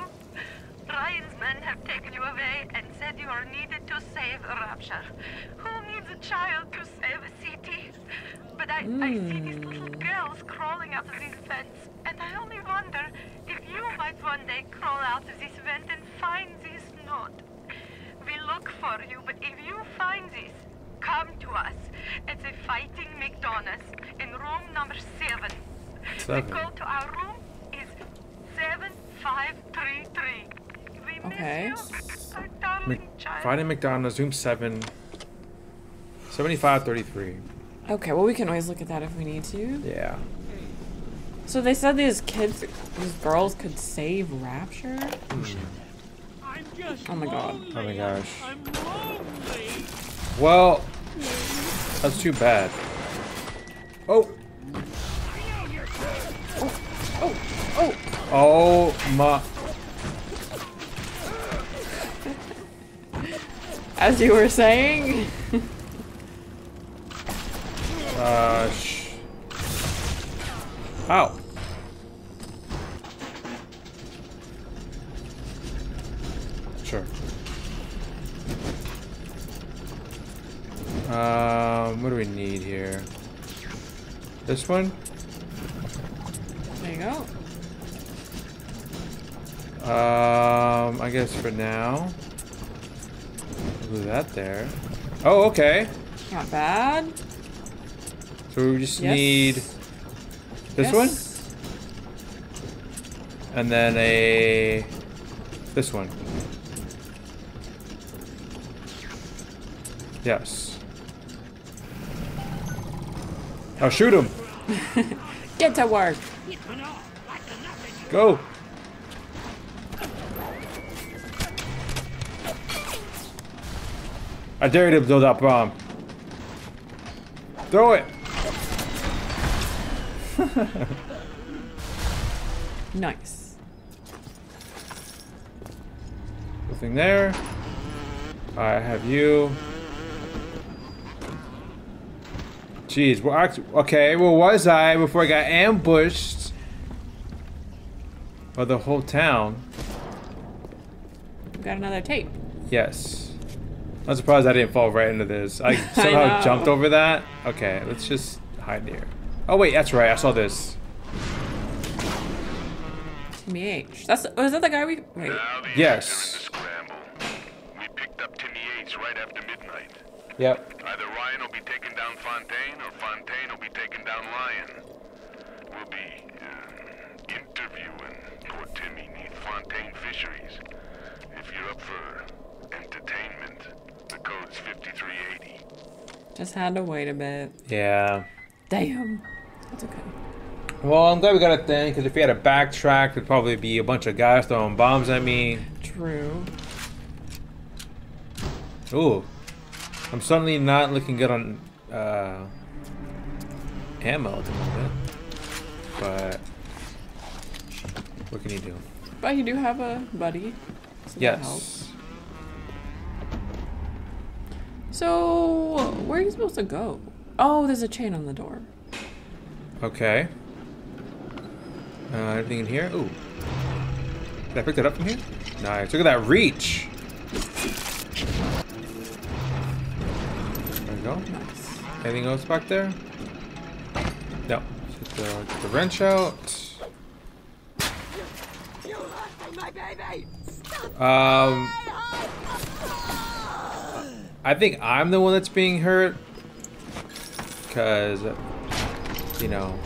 Ryan's men have taken you away and said you are needed to save Rapture. Who needs a child to save a city? But I, I see these little hmm. girls crawling out of this vents, and I only wonder if you might one day crawl out of this vent and find this note. We look for you, but if you find this, come to us. It's a fighting McDonagh's in room number seven. Seven. The code to our room is 7533. We Okay. miss you, Mc- Friday McDonagh's, room 7. 7533. Okay, well we can always look at that if we need to. Yeah. So they said these kids, these girls could save Rapture? Oh I'm Oh my god. Oh my gosh. Well, that's too bad. Oh! Oh, Oh. Oh my. As you were saying. uh. Sh Ow. Sure. Um, what do we need here? This one? There you go. Um, I guess for now. Glue that there. Oh, okay. Not bad. So we just Yes. need this Yes. one? And then a this one. Yes. I'll shoot him. Get to work. Go. I dare you to build that bomb. Throw it. Nice. Nothing there. I have you. Jeez, well, act- okay, well, was I before I got ambushed by the whole town? We got another tape. Yes. I'm surprised I didn't fall right into this. I somehow know. jumped over that. Okay, let's just hide here. Oh wait, that's right. I saw this. Timmy H. That's was that the guy we wait. Yes. We picked up Timmy H right after midnight. Yep. Either Ryan will be taking down Fontaine, or Fontaine will be taking down Ryan. We'll be uh, interviewing poor Timmy neath Fontaine Fisheries. If you're up for entertainment, the code's 5380. Just had to wait a bit. Yeah. Damn. That's okay. Well, I'm glad we got a thing because if we had a backtrack, there'd probably be a bunch of guys throwing bombs at me. True. Ooh. I'm suddenly not looking good on uh, ammo at the moment. But what can you do? But you do have a buddy. So that helps. Yes. So where are you supposed to go? Oh, there's a chain on the door. Okay. Uh, anything in here? Ooh. Did I pick that up from here? Nice. Look at that reach. There we go. Nice. Anything else back there? No. Just uh, get the wrench out. Um. I think I'm the one that's being hurt. Cause, you know.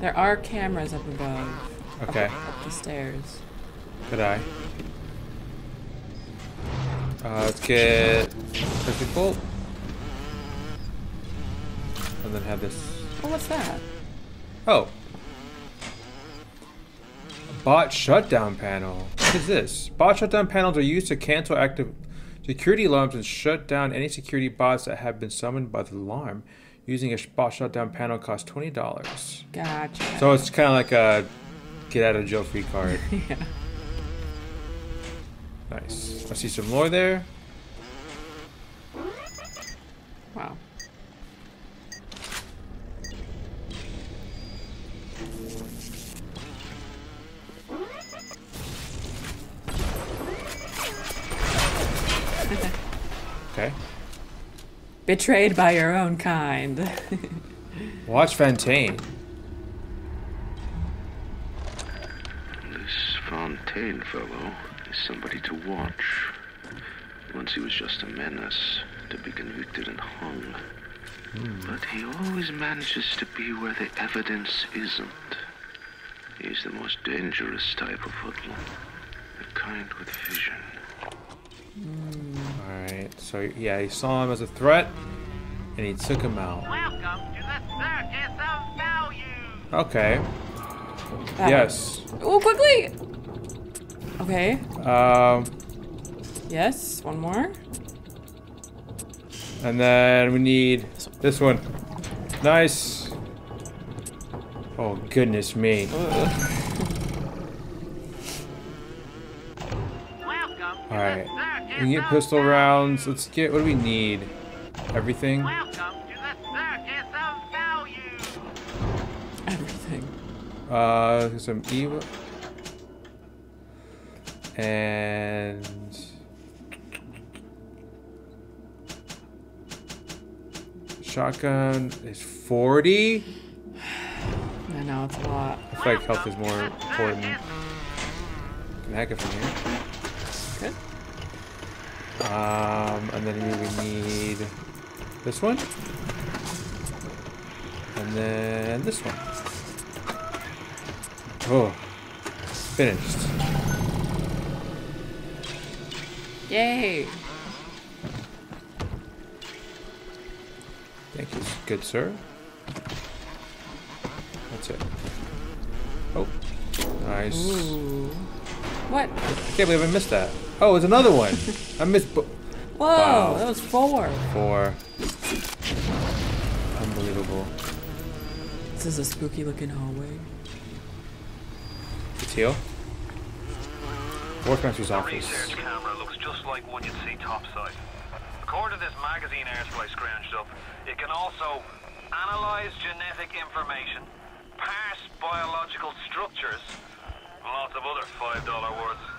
There are cameras up above. Okay. Up, up the stairs. Good eye. Uh, let's get perfect bolt. And then have this. Oh, what's that? Oh. Bot shutdown panel. What is this? Bot shutdown panels are used to cancel active security alarms and shut down any security bots that have been summoned by the alarm. Using a bot shutdown panel costs twenty dollars. Gotcha. So it's kind of like a get out of jail free card. yeah. Nice. I see some more there. Wow. Okay. Betrayed by your own kind. Watch Fontaine. This Fontaine fellow is somebody to watch. Once he was just a menace, to be convicted and hung. Hmm. But he always manages to be where the evidence isn't. He's the most dangerous type of hoodlum. The kind with vision. Hmm. Alright, so yeah, he saw him as a threat, and he took him out. Welcome to the Circus of Value. Okay. That yes. Oh, quickly! Okay. Um, Yes, one more. and then we need this one. Nice. Oh goodness me. We can get pistol rounds. Let's get, what do we need? Everything? Everything. Uh, some EVE. And... Shotgun is 40? I know, it's a lot. I feel like health is more important. Can hack it from here. Um, and then we would need this one. And then this one. Oh, finished. Yay! Thank you, good sir. That's it. Oh, nice. Ooh. What? I can't believe I missed that. Oh, it's another one. I missed. Bo Whoa, wow. that was four. Four. Unbelievable. This is a spooky looking hallway. It's here. Wharfmaster's The office. research camera looks just like one you'd see topside. According to this magazine article I scrounged up, it can also analyze genetic information, parse biological structures, and lots of other $5 words.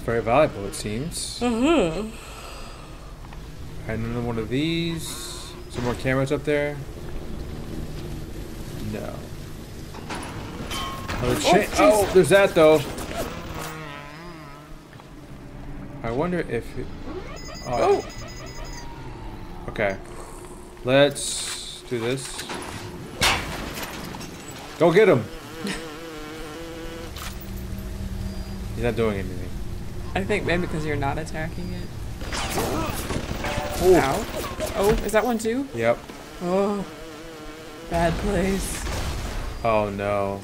It's very valuable, it seems. Uh-huh. And another one of these. Some more cameras up there. No. Oh, Oh, oh, there's that though. I wonder if. It, oh. Okay. Let's do this. Go get him. He's not doing anything. I think maybe because you're not attacking it. Ooh. Ow. Oh, is that one too? Yep. Oh. Bad place. Oh no.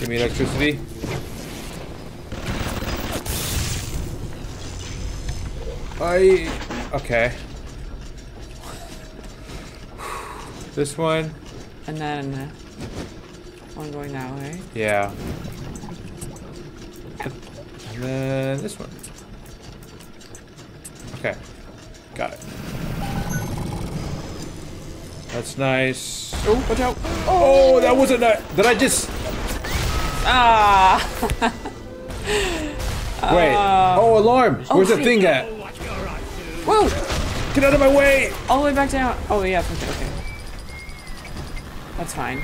Give me electricity. I okay. This one, And then uh, one going that way. yeah. And then this one. Okay, got it. That's nice. Oh, watch out! Oh, that wasn't that. Did I just? Ah! Wait. Ah. oh, alarm. Oh, Where's the thing at? Whoa! Get out of my way! All the way back down. Oh yeah, okay, okay. That's fine.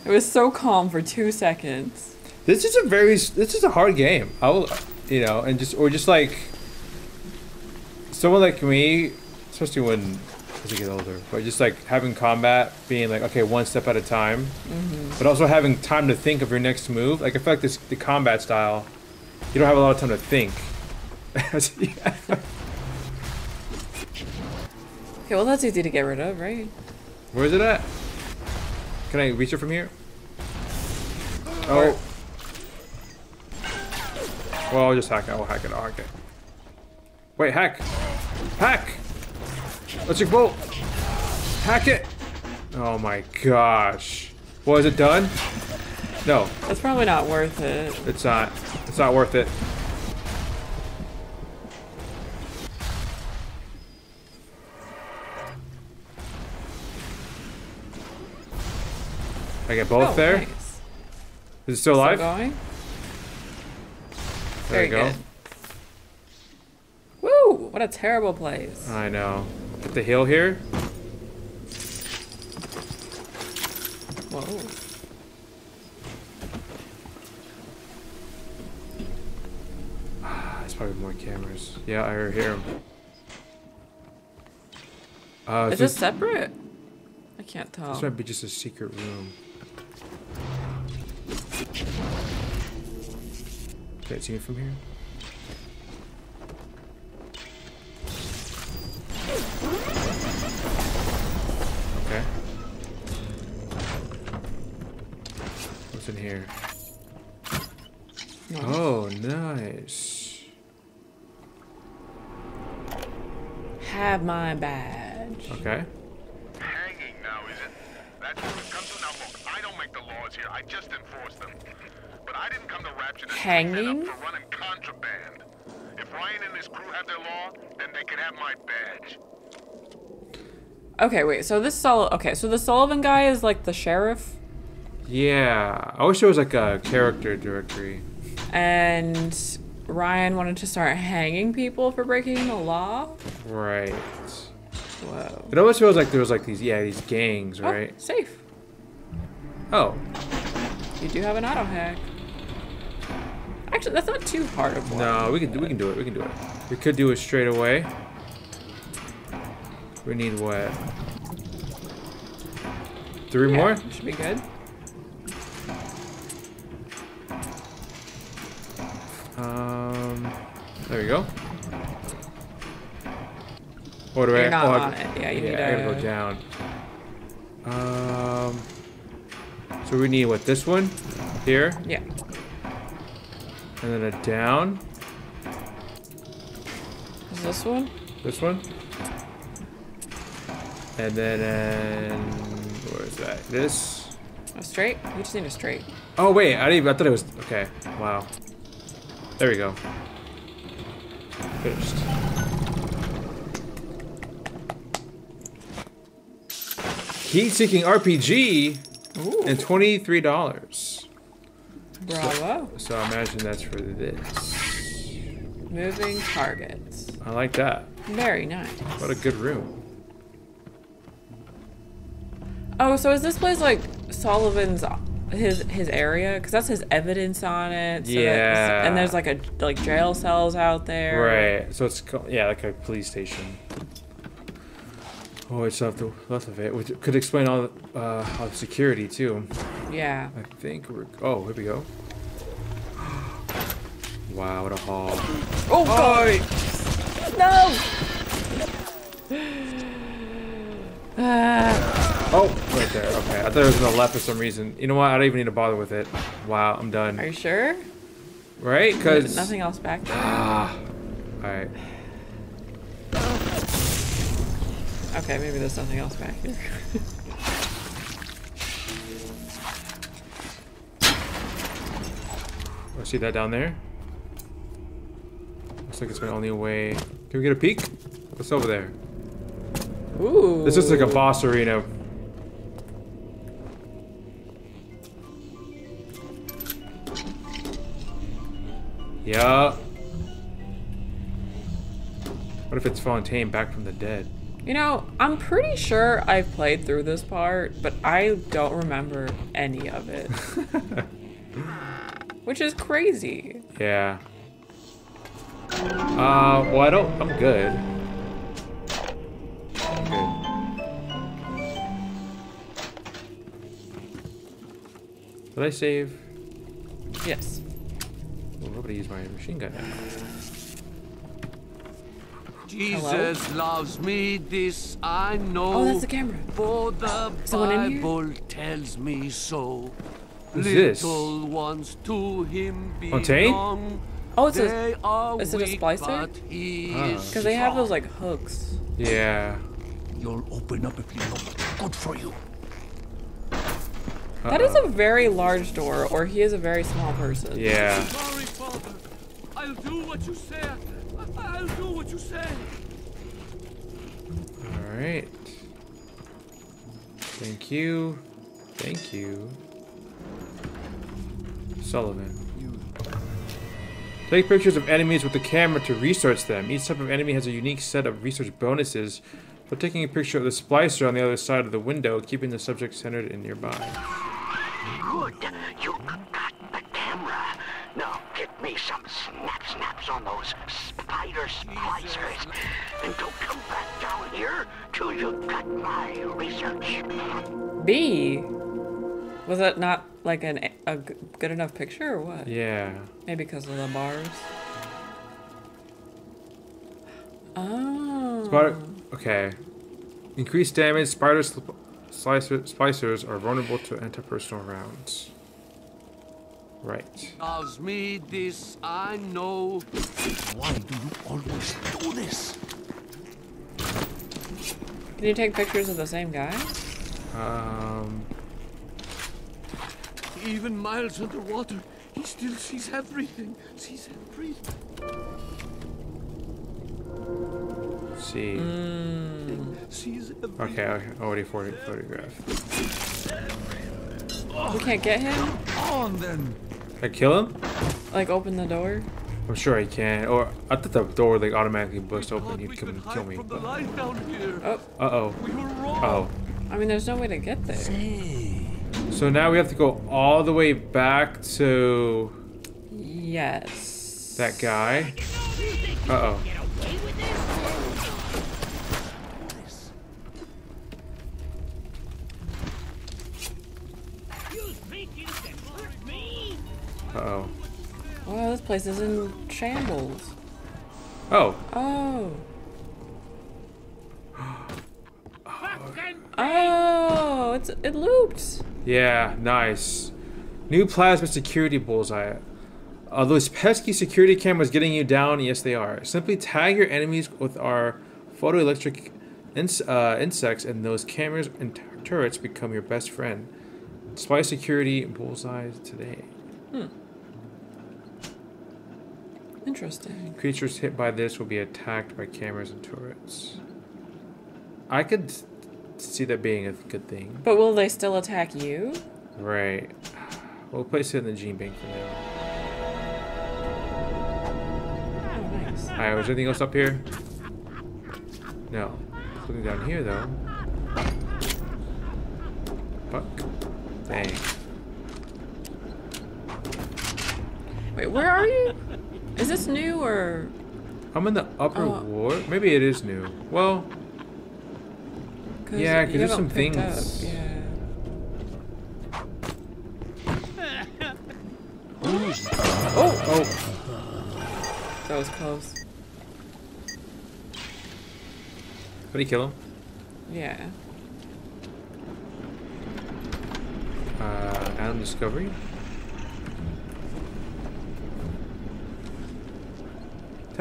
it was so calm for two seconds. This is a very. This is a hard game. I will, you know, and just or just like someone like me, especially when as you get older, but just like having combat, being like okay, one step at a time, Mhm. but also having time to think of your next move. Like I feel like this the combat style, you don't have a lot of time to think. Okay, well that's easy to get rid of, right? Where is it at? Can I reach it from here? Oh. Well, I'll just hack it. I'll hack it. I'll hack it. Wait, hack! Hack! Electric bolt! Hack it! Oh my gosh. Well, is it done? No, That's probably not worth it. it's not. It's not worth it. I get both Oh, there? nice. Is it still Still alive? going? There Very you go. good. Woo! What a terrible place. I know. Get the hill here. Whoa. There's probably more cameras. Yeah, I hear them. Uh, Is this separate? I can't tell. This might be just a secret room. Can I see it from here? Okay. What's in here? Nice. Oh, nice. Have my badge. Okay. Hanging now, is it? That's what it comes to. Now look, I don't make the laws here. I just enforce them. But I didn't come to Rapture to Hanging? for running contraband. If Ryan and his crew have their law, then they can have my badge. Okay, wait. So this Sul okay, so the Sullivan guy is like the sheriff Yeah. I wish there was like a character directory. and Ryan wanted to start hanging people for breaking the law. Right. Whoa. It always feels like there was like these yeah these gangs, Oh, right? safe. Oh. You do have an auto hack. Actually, that's not too hard of one. No, we can we can do it. We can do it. We could do it straight away. We need what? Three Yeah, more? Should be good. Um, there we go. What do You're not oh, I- it. Yeah, you need I gotta a- go down. Um, so we need what? This one here, Yeah. and then a down. Is this one? This one. And then, uh, where is that? This. A straight? You just need a straight. Oh wait, I didn't. Even, I thought it was okay. Wow. There we go. Finished. Heat-seeking RPG and twenty-three dollars. Bravo. So I imagine that's for this. Moving targets. I like that. Very nice. What a good room. Oh, so is this place like Sullivan's his his area? Because that's his evidence on it. So Yeah. and there's like a like jail cells out there. Right. So it's yeah, like a police station. Oh, it's left the left of it, which could explain all the, uh, all the security too. Yeah. I think we're. Oh, here we go. Wow, what a haul. Oh god. No. Ah. Oh, right there. Okay, I thought it was gonna left for some reason. You know what? I don't even need to bother with it. Wow, I'm done. Are you sure? Right? Because nothing else back there. Ah. All right. Okay, maybe there's something else back here. I see that down there. Looks like it's my only way. Can we get a peek? What's over there? Ooh. This is like a boss arena. Yeah. What if it's Fontaine back from the dead? You know, I'm pretty sure I've played through this part, but I don't remember any of it. Which is crazy. Yeah. Uh, well, I don't. I'm good. I'm good. Did I save? Yes. Well, nobody used my machine gun now. Jesus loves me, this I know. Oh, that's the camera. For the Someone in here? Bible tells me so. Who's this? Little ones to him Fontaine? belong. Oh, it's They a. are Is it a splicer? but he Ah. Because they have those like hooks. Yeah. You'll open up if you know what's good for you. That is a very large door, or he is a very small person. Yeah. Sorry, Father. I'll do what you say. I'll do what you say. All right. Thank you. Thank you. Sullivan. Take pictures of enemies with the camera to research them. Each type of enemy has a unique set of research bonuses. For taking a picture of the splicer on the other side of the window, keeping the subject centered and nearby. Good. You me some snap snaps on those spider splicers. And don't come back down here till you got my research. B. Was that not like an a g- good enough picture or what? Yeah. Maybe because of the bars. Oh. Spider. Okay. Increased damage. Spider sl- slicer, splicers are vulnerable to anti-personal rounds. Right. Loves me, this I know. Why do you always do this? Can you take pictures of the same guy? Um. Even miles underwater, he still sees everything. Sees everything. see. Sees Okay, okay, already photo photographed. We can't get him? On then. Can I kill him? Like open the door? I'm sure I can. Or I thought the door like automatically burst open. He'd come and kill me. From but- light down here. Oh. Uh oh. We were wrong. Oh. I mean, there's no way to get there. So now we have to go all the way back to Yes. that guy. Uh oh. Uh oh. Wow, this place is in shambles. Oh. Oh. Oh, it's it looped. Yeah, nice. New Plasmid security bullseye. Are those pesky security cameras getting you down? Yes, they are. Simply tag your enemies with our photoelectric ins- uh, insects, and those cameras and turrets become your best friend. Spy security bullseye today. Hmm. Interesting. Creatures hit by this will be attacked by cameras and turrets. I could see that being a good thing. But will they still attack you? Right. We'll place it in the gene bank for now. Oh, nice. Alright, was there anything else up here? No. Looking down here though. Fuck. Dang. Wait, where are you? Is this new or? I'm in the upper Oh. ward. Maybe it is new. Well, 'cause yeah, because there's some haven't up, things. Yeah. Oh, oh. That was close. How do you kill him? Yeah. Uh, Adam Discovery.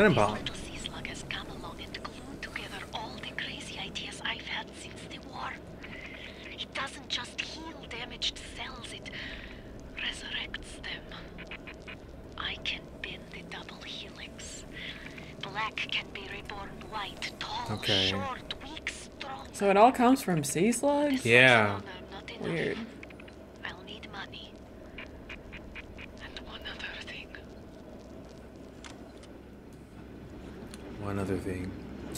Tenenbaum. Little sea slug come along and glued together all the crazy ideas I've had since the war. It doesn't just heal damaged cells, it resurrects them. I can bend the double helix. Black can be reborn white, tall, Okay. short, weak, strong. So it all comes from sea slugs? Yeah. Weird. I'll need money. And one other thing. One other thing.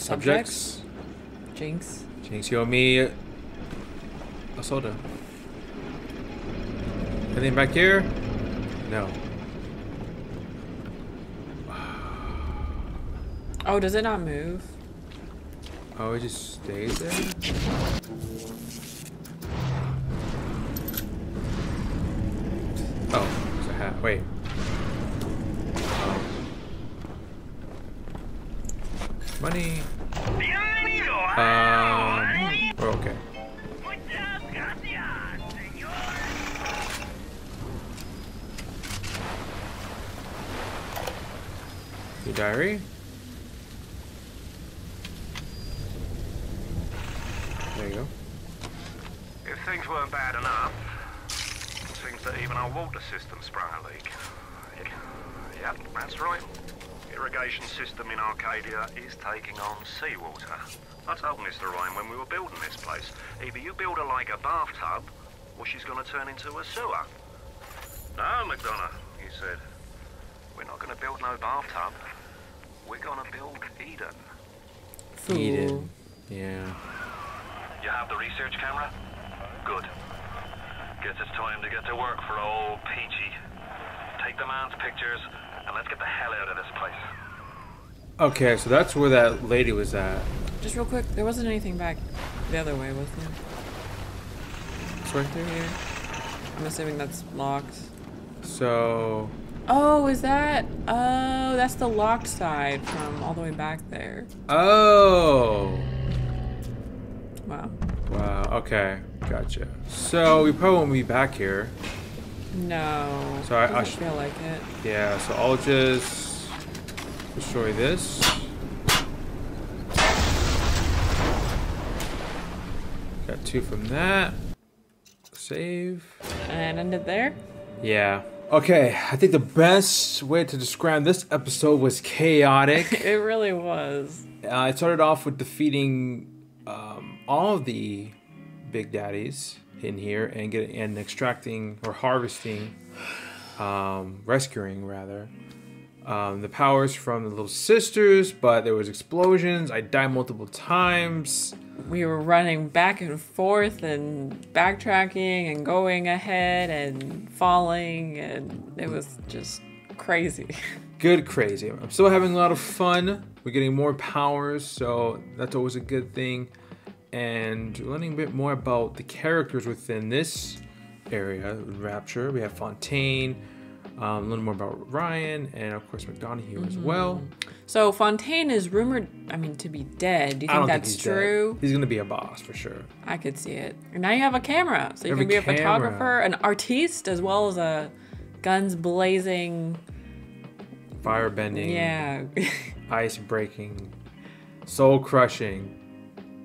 Subjects? Subjects. Jinx. Jinx, you owe me a soda. Anything back here? No. Oh, does it not move? Oh, it just stays there? Oh, it's a hat. Wait. Oh. Money. Diary? There you go. If things weren't bad enough, it seems that even our water system sprung a leak. Yep, that's right. Irrigation system in Arcadia is taking on seawater. I told Mr. Ryan when we were building this place, either you build her like a bathtub, or she's gonna turn into a sewer. No, McDonagh, he said. We're not gonna build no bathtub. We're gonna build Eden. Eden. Yeah. You have the research camera? Good. Guess it's time to get to work for old Peachy. Take the man's pictures, and let's get the hell out of this place. Okay, so that's where that lady was at. Just real quick, there wasn't anything back the other way, was there? It's right Through here. I'm assuming that's locked. So, Oh, is that? Oh, that's the locked side from all the way back there. oh. Wow. Wow, okay. Gotcha. So, we probably won't be back here. No. So I- I feel like it. Yeah, so I'll just destroy this. Got two from that. Save. And end it there. Yeah. Okay, I think the best way to describe this episode was chaotic. it really was. Uh, it started off with defeating um, all of the big daddies in here and getting and extracting or harvesting, um, rescuing rather, um, the powers from the little sisters. But there was explosions. I died multiple times. We were running back and forth and backtracking and going ahead and falling, and it was just crazy. Good crazy. I'm still having a lot of fun. We're getting more powers, so that's always a good thing and learning a bit more about the characters within this area, Rapture. We have Fontaine, um, a little more about Ryan, and of course McDonagh mm-hmm. as well. So Fontaine is rumored, I mean, to be dead. Do you think that's think he's true? Dead. He's gonna be a boss for sure. I could see it. And now you have a camera, so you, can be a, a photographer, an artiste, as well as a guns blazing, fire bending, yeah, ice breaking, soul crushing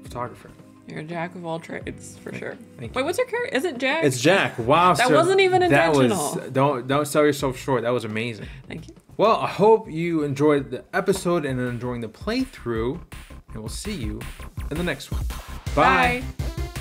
photographer. You're a jack of all trades for sure. Thank Wait, what's your character? Is it Jack? It's Jack. Wow, that sir, wasn't even intentional. That was don't don't sell yourself short. That was amazing. Thank you. Well, I hope you enjoyed the episode and enjoying the playthrough, and we'll see you in the next one. Bye. Bye.